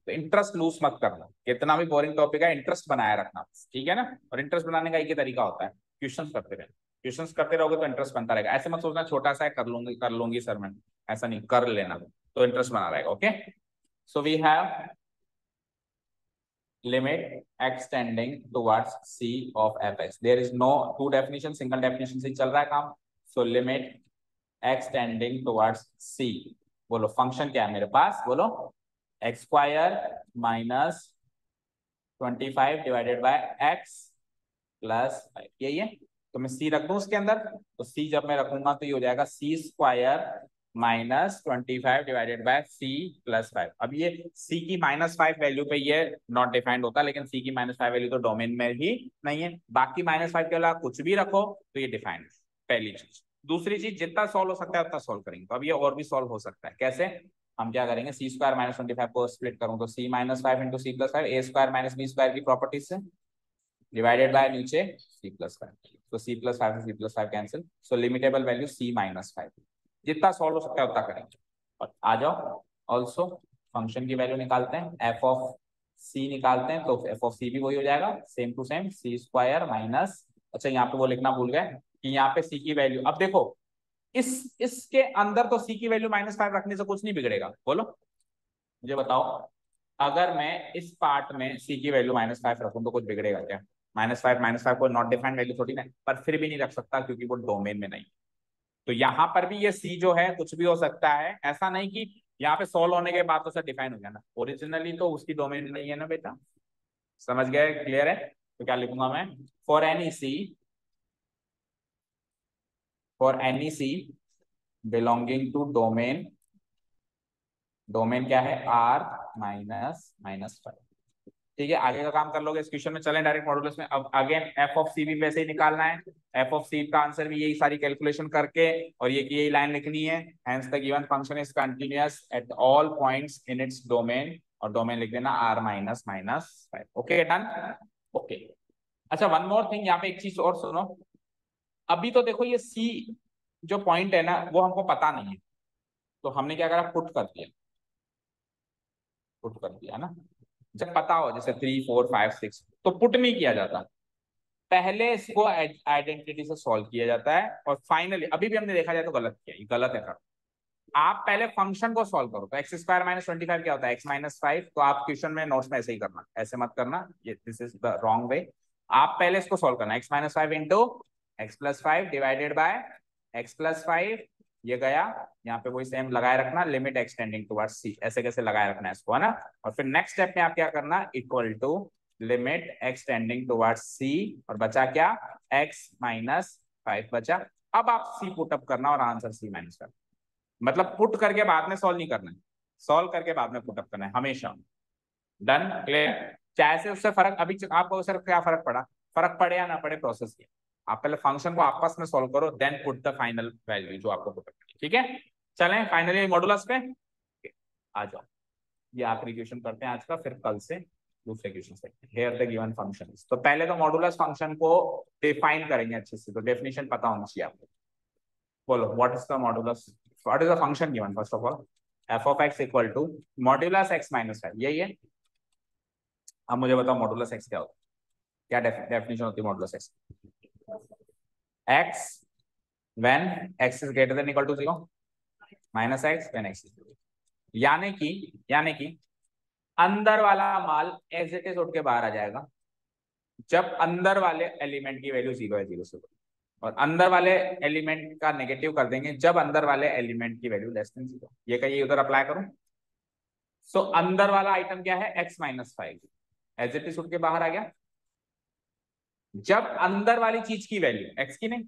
Speaker 1: तो इंटरेस्ट लूज मत करना। कितना भी बोरिंग टॉपिक है इंटरेस्ट बनाए रखना। ठीक है ना? और इंटरेस्ट बनाने का एक ही तरीका होता है। क्वेश्चन करते रहे क्वेश्चन करते रहोगे तो इंटरेस्ट बनता रहेगा। ऐसे मत सोचना, छोटा सा है, कर लूँगी कर लूँगी सर मैं। ऐसा नहीं, कर लेना तो इंटरेस्ट बना रहेगा okay so we have limit extending towards c of fx there is no two definition, single definition से चल रहा है काम। So limit extending towards c. बोलो फ़ंक्शन क्या है मेरे पास? बोलो x square minus twenty five divided by x plus यही है? तो मैं सी रख दू उसके अंदर? तो सी जब मैं रखूँगा तो ये हो जाएगा c square minus twenty five divided by c plus five अब ये सी की माइनस फाइव वैल्यू पे ये नॉट डिफाइंड होता, लेकिन सी की माइनस फाइव वैल्यू तो डोमेन में ही नहीं है। बाकी माइनस फाइव के अलावा कुछ भी रखो तो ये डिफाइंड पहली चीज़। दूसरी चीज़, जितना सॉल्व हो सकता है उतना सॉल्व करेंगे। तो अब ये और भी सॉल्व हो सकता है। कैसे? हम क्या करेंगे? C square minus twenty five को स्प्लिट करूँ तो c minus five into c plus five a square minus b square की प्रॉपर्टीज़ से। डिवाइडेड बाय नीचे सी प्लस फाइव तो c plus five c plus five cancel so limitable value c minus five जितना solve हो सकता है उतना करेंगे। और आ जाओ। ऑल्सो फ़ंक्शन की वैल्यू निकालते हैं। एफ़ ऑफ़ सी निकालते हैं तो एफ़ ऑफ़ सी भी वही हो जाएगा। Same to same c square minus अच्छा यहाँ पे वो लिखना भूल गए कि यहाँ पे सी की वैल्यू अब देखो, इस, इसके अंदर तो सी की वैल्यू माइनस फाइव रखने से कुछ नहीं बिगड़ेगा। बोलो। मुझे बताओ। अगर मैं इस पार्ट में सी की वैल्यू माइनस फाइव रखूँ तो कुछ बिगड़ेगा क्या? माइनस फाइव माइनस फाइव को नॉट डिफाइंड वैल्यू थोड़ी ना, पर फिर भी नहीं रख सकता क्योंकि वो डोमेन में नहीं। तो यहाँ पर भी ये सी जो है, कुछ भी हो सकता है। ऐसा नहीं कि यहाँ पे सोल्व होने के बाद तो सर डिफाइन हो गया ना। ओरिजिनली तो उसकी डोमेन नहीं है ना बेटा। समझ गए? क्लियर है? तो क्या लिखूँगा मैं? For any c for any c belonging to domain domain क्या है? आर माइनस माइनस फाइव ठीक है, आगे का काम कर लोगे, इस क्वेश्चन में चलें डायरेक्ट मॉडुलस में। अब अगेन एफ़ ऑफ़ सी भी वैसे ही निकालना है। एफ़ ऑफ़ सी का आंसर भी यही सारी कैलकुलेशन करके और ये, यही लाइन लिखनी है। Hence the given function is continuous at all points in its domain और डोमेन लिख देना R minus minus okay done okay अच्छा वन मोर थिंग यहाँ पे एक चीज़ और सुनो। अभी तो देखो, ये सी जो पॉइंट है ना, वो हमको पता नहीं है। तो हमने क्या करा? पुट कर दिया। पुट कर दिया ना? जब पता हो, जैसे थ्री फोर फाइव सिक्स तो पुट नहीं किया जाता। पहले इसको आइडेंटिटी से सॉल्व किया जाता है और फाइनली अभी भी हमने देखा जाए तो गलत किया, ये गलत है आप पहले फ़ंक्शन को सॉल्व करो तो x square minus twenty five क्या होता है? एक्स माइनस फाइव तो आप क्वेश्चन में नोट्स में ऐसे ही करना, ऐसे मत करना, ये this is the wrong way आप पहले इसको सॉल्व करना x minus five into x plus five divided by x plus five ये गया। यहाँ पे वही सेम लगाए रखना लिमिट एक्सटेंडिंग टुवर्ड्स सी ऐसे कैसे लगाए रखना है इसको, है ना? और फिर नेक्स्ट स्टेप में आप क्या करना equal to limit extending towards c और बचा क्या? एक्स माइनस फाइव बचा। अब आप सी पुटअप करना और आंसर सी माइनस करना। मतलब पुट करके बाद में सॉल्व नहीं करना सॉल्व करके बाद में पुटअप करना है, हमेशा। डन क्लियर चाहे उससे फ़र्क, अभी आपको सर क्या फ़र्क पड़ा? फ़र्क पड़े या ना पड़े प्रोसेस किया। आप पहले फ़ंक्शन को आपस में सॉल्व करो then put the final value जो आपको ठीक है? चलें फाइनली मॉडुलस पे। आ जाओ। ये आखिरी क्वेश्चन करते हैं आज का, फिर कल से दूसरे क्वेश्चन से हेयर द गिवन फ़ंक्शन तो पहले तो मॉडुलस फ़ंक्शन को डिफाइन करेंगे अच्छे से। तो डेफिनेशन पता होना चाहिए आपको। बोलो what is the modulus what is the function given first of all f of x equal to modulus x minus five यही है। अब मुझे बताओ मॉडुलस एक्स क्या होता है? क्या डेफिनेशन होती है modulus x x when x is greater than equal to zero minus x when x is यानी कि यानी कि अंदर वाला माल एज इट इज़ उठ के बाहर आ जाएगा जब अंदर वाले एलिमेंट की वैल्यू ज़ीरो है ज़ीरो से और अंदर वाले एलिमेंट का नेगेटिव कर देंगे जब अंदर वाले एलिमेंट की वैल्यू लेस देन ज़ीरो ये कहिए उधर अप्लाई करूँ। सो so, अंदर वाला आइटम क्या है? X minus five as it is उठ के बाहर आ गया। जब अंदर वाली चीज़ की वैल्यू एक्स की नहीं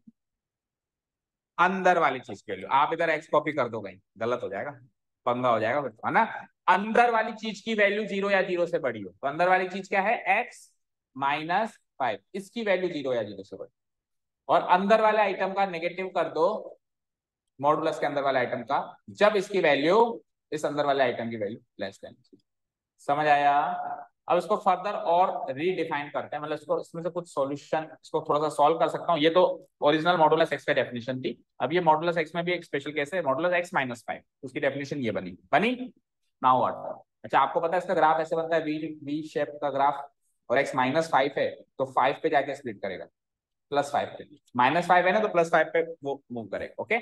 Speaker 1: अंदर वाली चीज़ की वैल्यू आप इधर एक्स कॉपी कर दो कहीं गलत हो जाएगा पंगा हो जाएगा फिर तो, है ना? अंदर वाली चीज़ की वैल्यू ज़ीरो या ज़ीरो से बड़ी हो तो अंदर वाली चीज़ क्या है? एक्स माइनस फाइव इसकी वैल्यू ज़ीरो या ज़ीरो से बड़ी। और अंदर वाले आइटम का नेगेटिव कर दो मॉडुलस के अंदर वाले आइटम का जब इसकी वैल्यू इस अंदर वाले आइटम की वैल्यू लेस देन समझ आया? अब इसको फर्दर और रीडिफाइन करते हैं। मतलब इसको, इसमें से कुछ सॉल्यूशन इसको थोड़ा सा सॉल्व कर सकता हूँ। ये तो ओरिजिनल मॉडुलस एक्स का डेफिनेशन थी। अब ये मॉडुलस एक्स में भी एक स्पेशल केस है मॉडुलस एक्स माइनस फाइव उसकी डेफिनेशन ये बनी। बनी? नाउ व्हाट अच्छा आपको पता है इसका ग्राफ ऐसे बनता है वी वी शेप का ग्राफ और एक्स माइनस फाइव है तो फाइव पे जाके स्प्लिट करेगा। प्लस फाइव पे। माइनस फाइव है ना तो प्लस फाइव पे वो मूव करेगा। ओके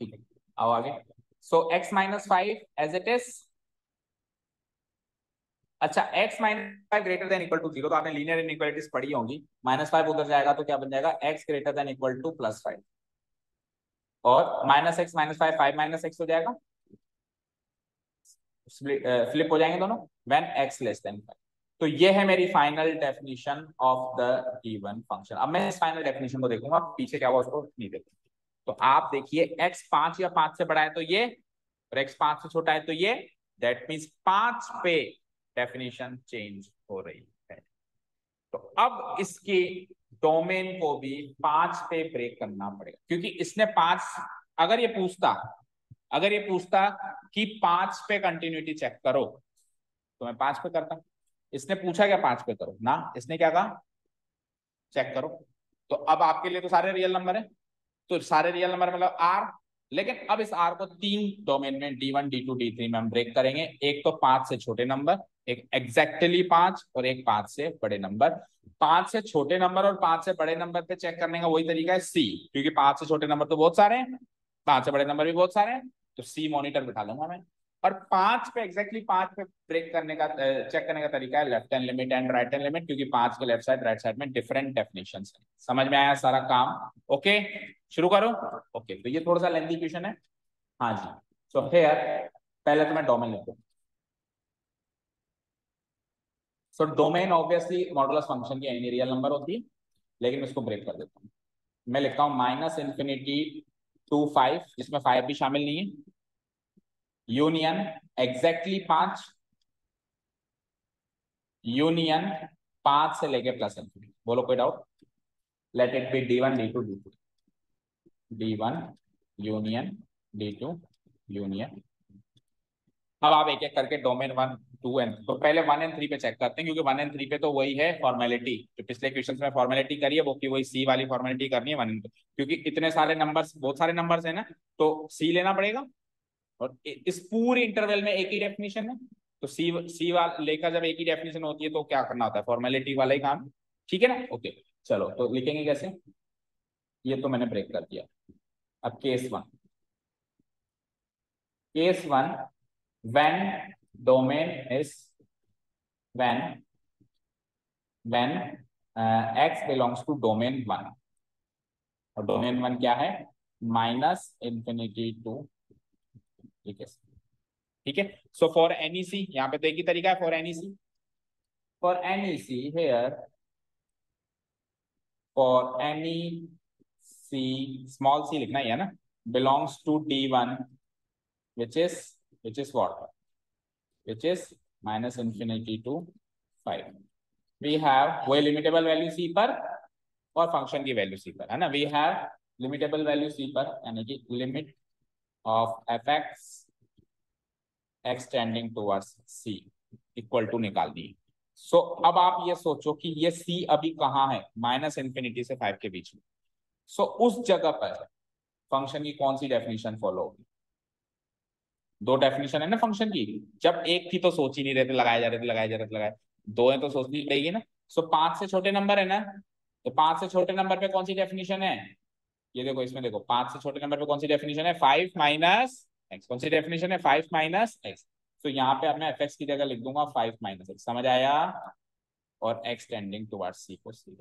Speaker 1: ठीक है। आओ आगे। So x minus five as it is अच्छा x minus five greater than equal to zero तो आपने लीनियर इनइक्वालिटीज पढ़ी होंगी। माइनस फाइव उधर जाएगा तो क्या बन जाएगा? x greater than equal to plus five और minus x minus five five minus x हो जाएगा। फ्लिप हो जाएँगे दोनों when x less than five तो ये है मेरी final definition of the given function अब मैं इस फाइनल डेफिनेशन को देखूँगा, पीछे क्या हुआ उसको नहीं देखूँगा। तो आप देखिए, x पाँच या पाँच से बड़ा है तो ये, और x पाँच से छोटा है तो ये दैट मीन्स पाँच पे डेफिनेशन चेंज हो रही है। तो अब इसके डोमेन को भी पाँच पे ब्रेक करना पड़ेगा, क्योंकि इसने पाँच, अगर ये पूछता, अगर ये पूछता कि पाँच पे कंटिन्यूटी चेक करो तो मैं पाँच पे करता। इसने पूछा क्या पाँच पे करो? ना, इसने क्या कहा? चेक करो। तो अब आपके लिए तो सारे रियल नंबर है। तो सारे रियल नंबर मतलब आर लेकिन अब इस आर को तीन डोमेन में D one D two D three में हम ब्रेक करेंगे। एक तो पाँच से छोटे नंबर एक एग्जैक्टली पाँच और एक पाँच से बड़े नंबर पाँच से छोटे नंबर और पाँच से बड़े नंबर पे चेक करने का वही तरीका है सी क्योंकि पाँच से छोटे नंबर तो बहुत सारे हैं, पाँच से बड़े नंबर भी बहुत सारे हैं तो सी मॉनिटर बिठा लूँगा मैं। और पाँच पे एग्जैक्टली पाँच पे ब्रेक करने का चेक करने का तरीका है left hand limit and right hand limit क्योंकि पाँच के लेफ़्ट साइड राइट साइड में डिफरेंट डेफिनेशन है। समझ में आया सारा काम? ओके शुरू करो? ओके तो ये थोड़ा सा लेंथी क्वेश्चन है। हाँ जी। सो so, हेयर पहले तो मैं डोमेन लिखूँ। सो डोमेन ऑब्वियसली मॉडुलस फ़ंक्शन की एनी रियल नंबर होती है लेकिन इसको ब्रेक कर देता हूँ। मैं लिखता हूँ माइनस इन्फिनिटी टू फाइव जिसमें फाइव भी शामिल नहीं है। यूनियन एग्जैक्टली पाँच। यूनियन पाँच से लेके प्लस इन्फिनिटी बोलो, कोई doubt let it be D one D two D two D one union D two union अब आप एक एक करके डोमेन वन टू एंड तो पहले वन एंड थ्री पे चेक करते हैं, क्योंकि वन एंड थ्री पे तो वही है फॉर्मेलिटी जो पिछले क्वेश्चन में फॉर्मेलिटी करी है, वो की वही सी वाली फॉर्मेलिटी करनी है वन एंड क्योंकि इतने सारे नंबर्स बहुत सारे नंबर्स है ना तो सी लेना पड़ेगा। और इस पूरे इंटरवल में एक ही डेफिनेशन है। तो सी सी वाला लेकर जब एक ही डेफिनेशन होती है तो क्या करना होता है? फॉर्मेलिटी वाला ही काम। ठीक है ना? ओके चलो तो लिखेंगे कैसे? ये तो मैंने ब्रेक कर दिया। अब case one case one when domain is when when x belongs to domain one और डोमेन वन क्या है? माइनस इंफिनिटी टू ठीक है। ठीक है? सो फॉर एनईसी यहाँ पे तो एक ही तरीका है for any c for any c here for any C small C लिखना ही है ना? Belongs to D one which is which is what which is minus infinity to five we have वो लिमिटेबल वैल्यू सी पर और function की value सी पर, है ना? We have limitable value c पर, यानी कि limit of f x extending towards c equal to निकाल दी सो so, अब आप ये सोचो कि ये सी अभी कहाँ है? माइनस इंफिनिटी से फाइव के बीच में। सो so, उस जगह पर फ़ंक्शन की कौन सी डेफिनेशन फॉलो होगी? दो डेफिनेशन है ना फ़ंक्शन की? जब एक थी तो सोच ही नहीं रहे थे लगाए जा रहे थे लगाए जा रहे थे लगाए। दो है तो सोचनी पड़ेगी ना। सो so, पाँच से छोटे नंबर है ना? तो पाँच से छोटे नंबर पे कौन सी डेफिनेशन है? ये देखो इसमें देखो पाँच से छोटे नंबर पे कौन सी डेफिनेशन है? फाइव माइनस एक्स कौन सी डेफिनेशन है? फाइव माइनस एक्स तो यहाँ पे अब मैं एफ़ की जगह लिख दूँगा फाइव माइनस एक्स समझ आया? और एक्स टेंडिंग टुवर्ड्स सी को सी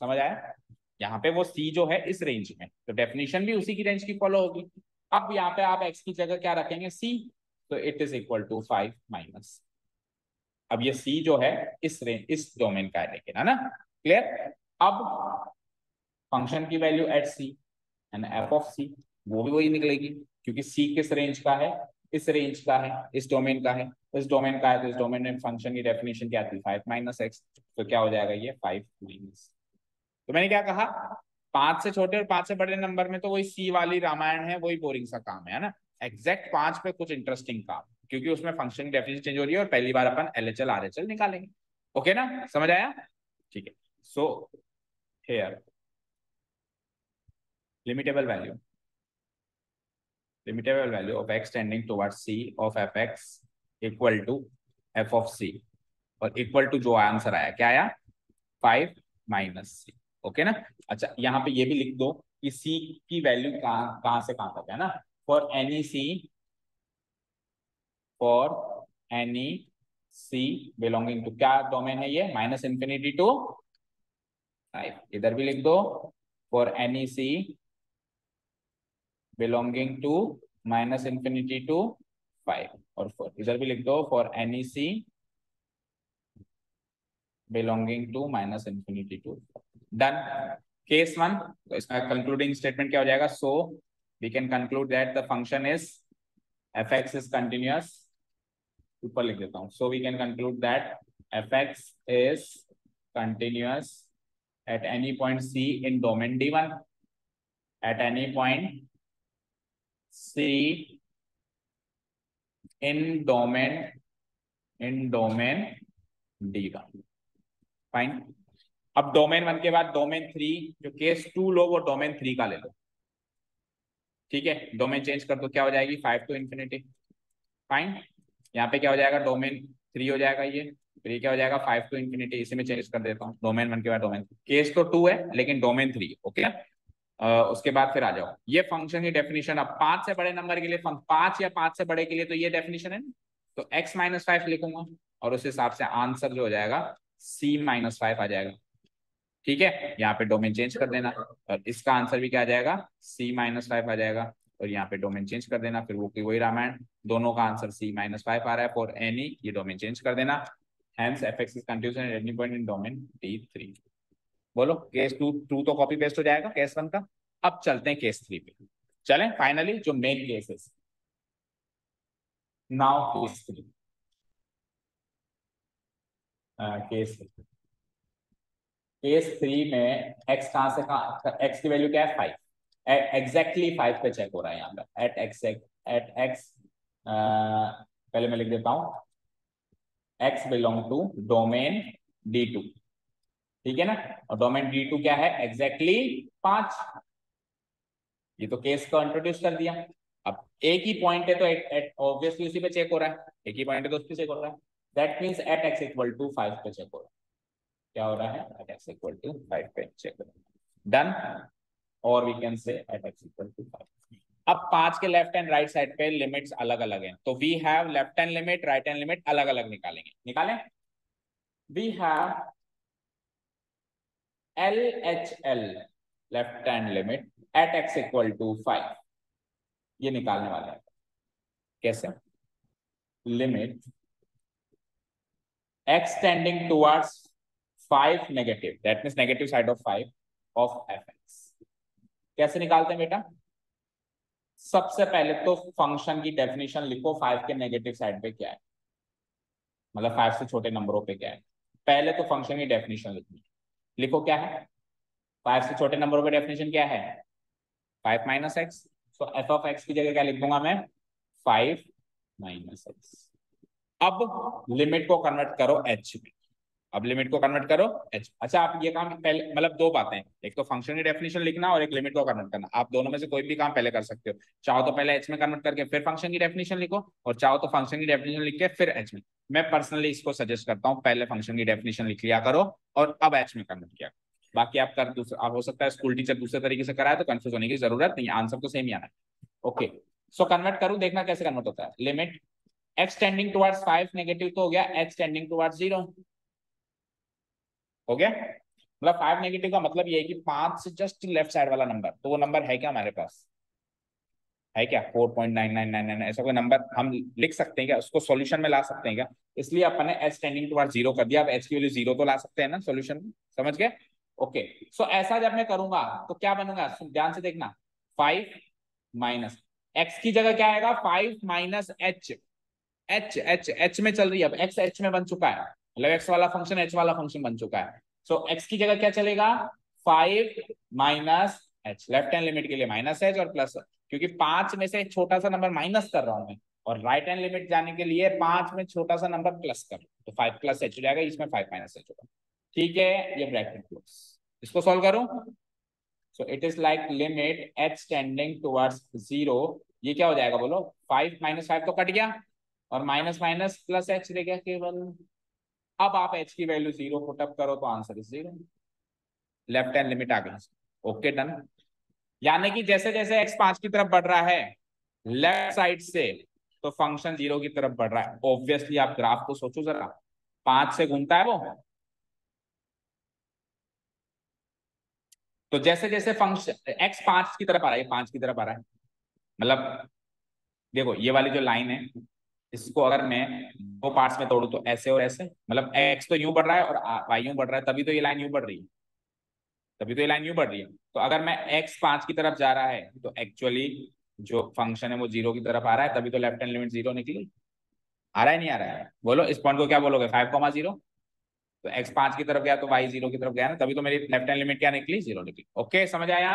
Speaker 1: समझ आया? यहाँ पे वो सी जो है इस रेंज में। तो डेफिनेशन भी उसी की रेंज की फॉलो होगी। अब यहाँ पे आप एक्स की जगह क्या रखेंगे? सी तो it is equal to five minus अब ये सी जो है इस रेंज इस डोमेन का है लेकिन, है ना? क्लियर अब फ़ंक्शन की value at c and f of c वो भी वही निकलेगी। क्योंकि सी किस रेंज का है? इस रेंज का है, इस डोमेन का है, इस डोमेन का है तो इस डोमेन में फ़ंक्शन की डेफिनेशन क्या थी? फाइव माइनस एक्स तो क्या हो जाएगा ये? फाइव माइनस तो मैंने क्या कहा? पाँच से छोटे और पाँच से बड़े नंबर में तो वही सी वाली रामायण है, वही बोरिंग सा काम है ना? एग्जैक्ट पाँच पे कुछ इंटरेस्टिंग काम, क्योंकि उसमें फ़ंक्शन की डेफिनेशन चेंज हो रही है और पहली बार अपन L H L R H L निकालेंगे। ओके ना? समझ आया? ठीक है। So here limitable value. Limitable value of x tending towards c of fx equal to f of c और इक्वल टू जो आंसर आया, क्या आया? फाइव माइनस सी ओके ना? अच्छा यहाँ पे ये भी लिख दो कि सी की वैल्यू कहाँ कहाँ से कहाँ तक है ना? For any c for any c belonging to क्या डोमेन है ये? माइनस इंफिनिटी टू फाइव इधर भी लिख दो for any c belonging to minus infinity to five और फोर इधर भी लिख दो for any C belonging to minus infinity to done case one तो इसका कंक्लूडिंग स्टेटमेंट क्या हो जाएगा so we can conclude that the function is F X is continuous ऊपर लिख देता हूं so we can conclude that F X is continuous at any point c in domain d1 at any point C domain, in domain D D1 fine अब domain one के बाद domain three, जो case two लो, वो domain three का ले लो। ठीक है? डोमेन चेंज कर दो, क्या हो जाएगी? फाइव टू इंफिनिटी फाइन यहाँ पे क्या हो जाएगा? डोमेन थ्री हो जाएगा ये। फिर क्या हो जाएगा? फाइव टू इंफिनिटी इसी में चेंज कर देता हूँ। डोमेन वन के बाद डोमेन केस तो टू है, लेकिन डोमेन थ्री ओके उसके बाद फिर आ जाओ। ये फ़ंक्शन की डेफिनेशन अब पाँच से बड़े नंबर के लिए पाँच या पाँच से बड़े के लिए तो ये डेफिनेशन है तो एक्स माइनस फाइव लिखूँगा और उस हिसाब से आंसर जो हो जाएगा सी माइनस फाइव आ जाएगा। ठीक है? यहाँ पे डोमेन चेंज कर देना। और इसका आंसर भी क्या आ जाएगा? सी माइनस फाइव आ जाएगा। और यहाँ पे डोमेन चेंज कर देना। फिर वो की वही रामायण। दोनों का आंसर सी माइनस फाइव आ रहा है फॉर एनी ये डोमेन चेंज कर देना। Hence fx is continuous at any point in domain D3 बोलो केस टू टू तो कॉपी पेस्ट हो जाएगा केस वन का। अब चलते हैं केस थ्री पे। चलें फाइनली जो main cases now case three case case three में एक्स कहाँ से कहा एक्स की वैल्यू क्या है? फाइव एग्जैक्टली फाइव पे चेक हो रहा है यहाँ पे। एट एक्स एट एक्स पहले मैं लिख देता हूँ। X belong to domain D two ठीक है ना? और डोमेन डी टू क्या है? एग्जैक्टली exactly पाँच। ये तो केस को इंट्रोड्यूस कर दिया। अब एक ही पॉइंट है तो ऑब्वियसली उसी पे चेक हो रहा है। एक ही पॉइंट है तो उस चेक हो रहा है। That means at x equal to five पे चेक हो रहा है। क्या हो रहा है? At x equal to five पे चेक हो रहा है। डन और we can say at x equal to five अब पाँच के लेफ़्ट एंड राइट साइड पे लिमिट्स अलग अलग हैं। तो we have left hand limit right hand limit अलग अलग निकालेंगे। निकालें। We have L H L left hand limit at x equal to five ये निकालने वाले हैं। कैसे? Limit x tending towards 5 negative. That means negative side of 5 of fx कैसे निकालते हैं बेटा? सबसे पहले तो फ़ंक्शन की डेफिनेशन लिखो फाइव के नेगेटिव साइड पे क्या है। मतलब फाइव से छोटे नंबरों पे क्या है। पहले तो फ़ंक्शन की डेफिनेशन लिखनी लिखो क्या है? फाइव से छोटे नंबरों का डेफिनेशन क्या है? Five minus x so f of x की जगह क्या लिख दूँगा मैं? फाइव माइनस एक्स अब लिमिट को कन्वर्ट करो एच में। अब लिमिट को कन्वर्ट करो। एच अच्छा आप ये काम पहले मतलब दो बातें एक तो फ़ंक्शन की डेफिनेशन लिखना और एक लिमिट को कन्वर्ट करना। आप दोनों में से कोई भी काम पहले कर सकते हो। चाहो तो पहले एच में कन्वर्ट करके फिर फ़ंक्शन की डेफिनेशन लिखो और चाहो तो फ़ंक्शन की डेफिनेशन लिख के फिर एच में। मैं पर्सनली इसको सजेस्ट करता हूँ, पहले फ़ंक्शन की डेफिनेशन लिख लिया करो और अब एच में कन्वर्ट किया। बाकी आप कर दूसरा हो सकता है स्कूल टीचर दूसरे तरीके से कराए तो कंफ्यूज होने की ज़रूरत नहीं आंसर तो सेम ही आना है। ओके सो कन्वर्ट करूँ, देखना कैसे कन्वर्ट होता है। Limit x tending towards five negative तो हो गया। एक्स टेंडिंग टुवर्ड्स ज़ीरो हो गया? मतलब फाइव नेगेटिव का मतलब ये है कि पाँच से जस्ट लेफ़्ट साइड वाला नंबर तो वो नंबर है क्या हमारे पास? है क्या? Four point nine nine nine nine ऐसा कोई नंबर हम लिख सकते हैं क्या? उसको सॉल्यूशन में ला सकते हैं क्या? इसलिए अपन ने एच टेंडिंग टू ज़ीरो कर दिया। अब एच की वैल्यू ज़ीरो तो ला सकते हैं ना सोल्यूशन समझ गए? ओके सो ऐसा जब मैं करूँगा तो क्या बनूँगा? ध्यान से देखना। फाइव माइनस एक्स की जगह क्या आएगा? Five minus h h h h में चल रही है। अब एक्स एच में बन चुका है। मतलब एक्स वाला फ़ंक्शन एच वाला फ़ंक्शन बन चुका है। सो so, एक्स की जगह क्या चलेगा? Five minus h left hand limit के लिए माइनस एच और प्लस क्योंकि पाँच में से छोटा सा नंबर माइनस कर रहा हूँ मैं। और राइट हैंड लिमिट जाने के लिए पाँच में छोटा सा नंबर प्लस कर तो फाइव प्लस एच हो जाएगा इसमें फाइव माइनस एच होगा। ठीक है ये ब्रैकेट क्लोज इसको सॉल्व करूँ? So it is like limit h tending towards zero ये क्या हो जाएगा बोलो? फाइव माइनस फाइव तो कट गया। और माइनस माइनस प्लस एच रह गया केवल। अब आप एच की वैल्यू ज़ीरो पुटअप करो तो answer is zero left hand limit आ गई। ओके डन यानी कि जैसे जैसे एक्स पाँच की तरफ़ बढ़ रहा है लेफ़्ट साइड से तो फ़ंक्शन ज़ीरो की तरफ़ बढ़ रहा है। ऑब्वियसली आप ग्राफ को सोचो जरा। पाँच से घूमता है वो। तो जैसे जैसे फ़ंक्शन एक्स पाँच की तरफ़ आ रहा है पाँच की तरफ़ आ रहा है। मतलब देखो, ये वाली जो लाइन है इसको अगर मैं दो पार्ट्स में तोड़ू तो ऐसे और ऐसे मतलब एक्स तो यूँ बढ़ रहा है और वाई यूँ बढ़ रहा है, तभी तो ये लाइन यूँ बढ़ रही है। तभी तो ये लाइन यूँ बढ़ रही है। तो अगर मैं एक्स पाँच की तरफ़ जा रहा है तो एक्चुअली जो फ़ंक्शन है वो ज़ीरो की तरफ़ आ रहा है, तभी तो लेफ़्ट हैंड लिमिट ज़ीरो निकली। आ रहा है, नहीं आ रहा है? बोलो, इस पॉइंट को क्या बोलोगे? फाइव कॉमा ज़ीरो तो एक्स पाँच की तरफ़ गया तो वाई ज़ीरो की तरफ़ गया ना, तभी तो मेरी लेफ़्ट हैंड लिमिट क्या निकली? ज़ीरो निकली। ओके समझ आया?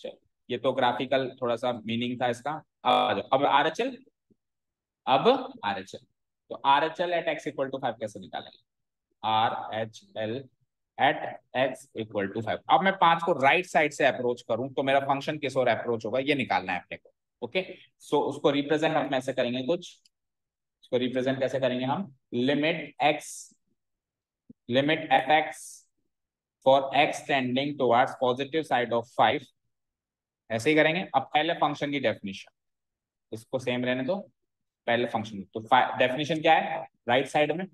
Speaker 1: चलो, ये तो ग्राफिकल थोड़ा सा मीनिंग था इसका। अब अब आर एच एल अब आर एच एल तो R H L at x equal to five कैसे निकालेंगे? R H L at x equal to five अब मैं पाँच को राइट साइड से अप्रोच करूँ तो मेरा फ़ंक्शन किस और अप्रोच होगा? ये निकालना है अपने को ओके सो उसको रिप्रेजेंट हम ऐसे करेंगे कुछ। उसको रिप्रेजेंट कैसे करेंगे हम? Limit x limit f x for x tending towards positive side of five ऐसे ही करेंगे। अब पहले फ़ंक्शन की डेफिनेशन इसको सेम रहने दो। पहले फ़ंक्शन तो डेफिनेशन क्या है? राइट साइड में।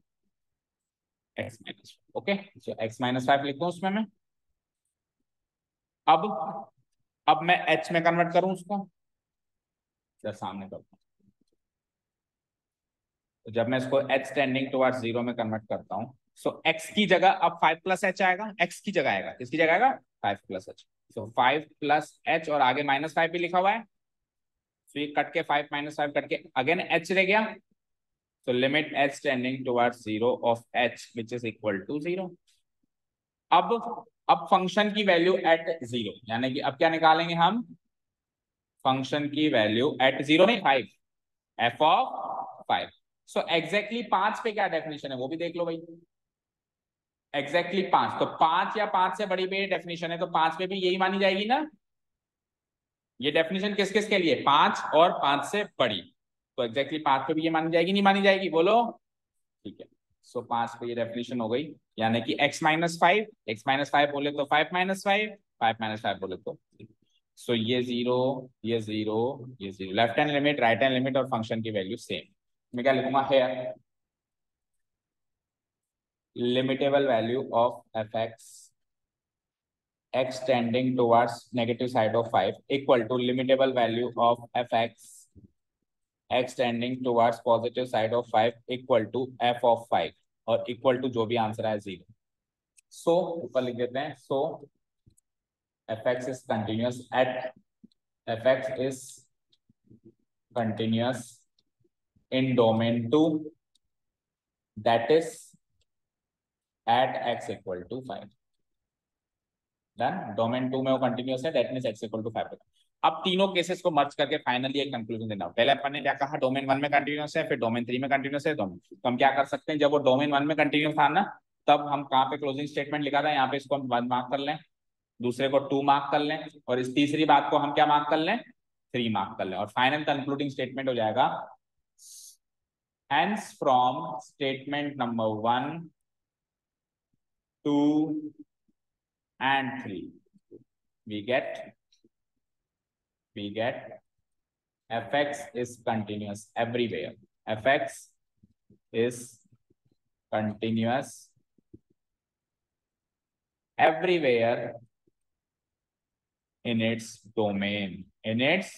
Speaker 1: X minus okay x minus five लिख दू उसमें मैं। अब अब मैं एच में कन्वर्ट करूँ उसको। जब सामने करता तो जब मैं इसको एच टेंडिंग टुवर्ड्स ज़ीरो में कन्वर्ट करता हूँ सो so एक्स की जगह अब फाइव प्लस एच आएगा। एक्स की जगह आएगा। किसकी जगह आएगा? Five plus h so five plus h और आगे माइनस फाइव भी लिखा हुआ है। ये कट के फाइव माइनस फाइव कट के अगेन एच रह गया। अब अब फ़ंक्शन की वैल्यू एट ज़ीरो यानी कि अब क्या निकालेंगे हम? फ़ंक्शन की वैल्यू एट ज़ीरो नहीं five f of five so exactly पाँच पे क्या डेफिनेशन है? वो भी देख लो भाई। एग्जैक्टली exactly पाँच तो पाँच या पाँच से बड़ी पे डेफिनेशन है तो पाँच पे भी यही मानी जाएगी ना? ये डेफिनेशन किस किस के लिए? पाँच और पाँच से बड़ी। तो एग्जैक्टली पाँच पे भी ये मानी जाएगी नहीं मानी जाएगी? बोलो। ठीक है। सो so, पाँच पे ये डेफिनेशन हो गई। यानी कि x minus five x minus five बोले तो five minus five five minus five बोले तो। सो so, ये ज़ीरो ये ज़ीरो ये zero left hand limit right hand limit और फ़ंक्शन की वैल्यू सेम मैं क्या लिखूँगा? है value of f fx x tending towards negative side of 5 equal to limitable value of fx x tending towards positive side of 5 equal to f of 5 और equal to जो भी answer है zero so ऊपर लिख देते हैं सो fx is continuous at fx is continuous in domain 2 that is at x equal to 5 done domain 2 में वो कंटिन्यूस है that means x equal to 5 अब तीनों केसेस को मर्ज करके फाइनली एक कंक्लूजन देना। पहले अपन ने क्या कहा? डोमेन 1 में कंटिन्यूस है, फिर डोमेन 3 में कंटिन्यूस है डोमेन तो हम क्या कर सकते हैं? जब वो डोमेन 1 में कंटिन्यूस था ना, तब हम कहाँ पे क्लोजिंग स्टेटमेंट लिखा था? यहाँ पे इसको हम वन मार्क कर लें। दूसरे को टू मार्क कर लें। और इस तीसरी बात को हम क्या मार्क कर लें? थ्री मार्क कर लें। और फाइनल कंक्लूडिंग स्टेटमेंट हो जाएगा। Hence from statement number 1 2 and 3 we get we get fx is continuous everywhere fx is continuous everywhere in its domain in its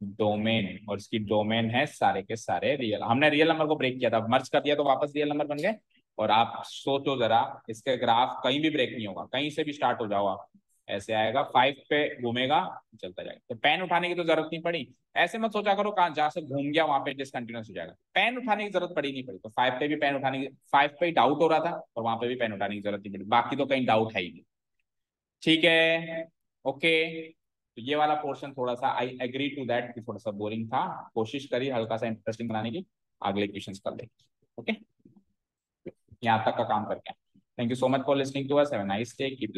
Speaker 1: domain और इसकी डोमेन है सारे के सारे रियल हमने रियल नंबर को ब्रेक किया था मर्ज कर दिया तो वापस रियल नंबर बन गए और आप सोचो जरा, इसके ग्राफ कहीं भी ब्रेक नहीं होगा। कहीं से भी स्टार्ट हो जाओ आप। ऐसे आएगा फाइव पे घूमेगा, चलता जाएगा। तो पेन उठाने की तो ज़रूरत नहीं पड़ी। ऐसे मत सोचा करो, कहा जहाँ से घूम गया, वहाँ पे डिसकंटिन्यूस हो जाएगा। पेन उठाने की ज़रूरत पड़ी नहीं पड़ी। तो फाइव पे भी पेन उठाने की फाइव पे डाउट हो रहा था, और वहाँ पे भी पेन उठाने की ज़रूरत नहीं पड़ी। बाकी तो कहीं डाउट है ही नहीं। ठीक है? ओके तो ये वाला पोर्शन थोड़ा सा आई एग्री टू दैट थोड़ा सा बोरिंग था। कोशिश करी हल्का सा इंटरेस्टिंग बनाने की। अगले क्वेश्चन कर लेंगे ओके यहाँ तक का काम करके। Thank you so much for listening to us have a nice day keep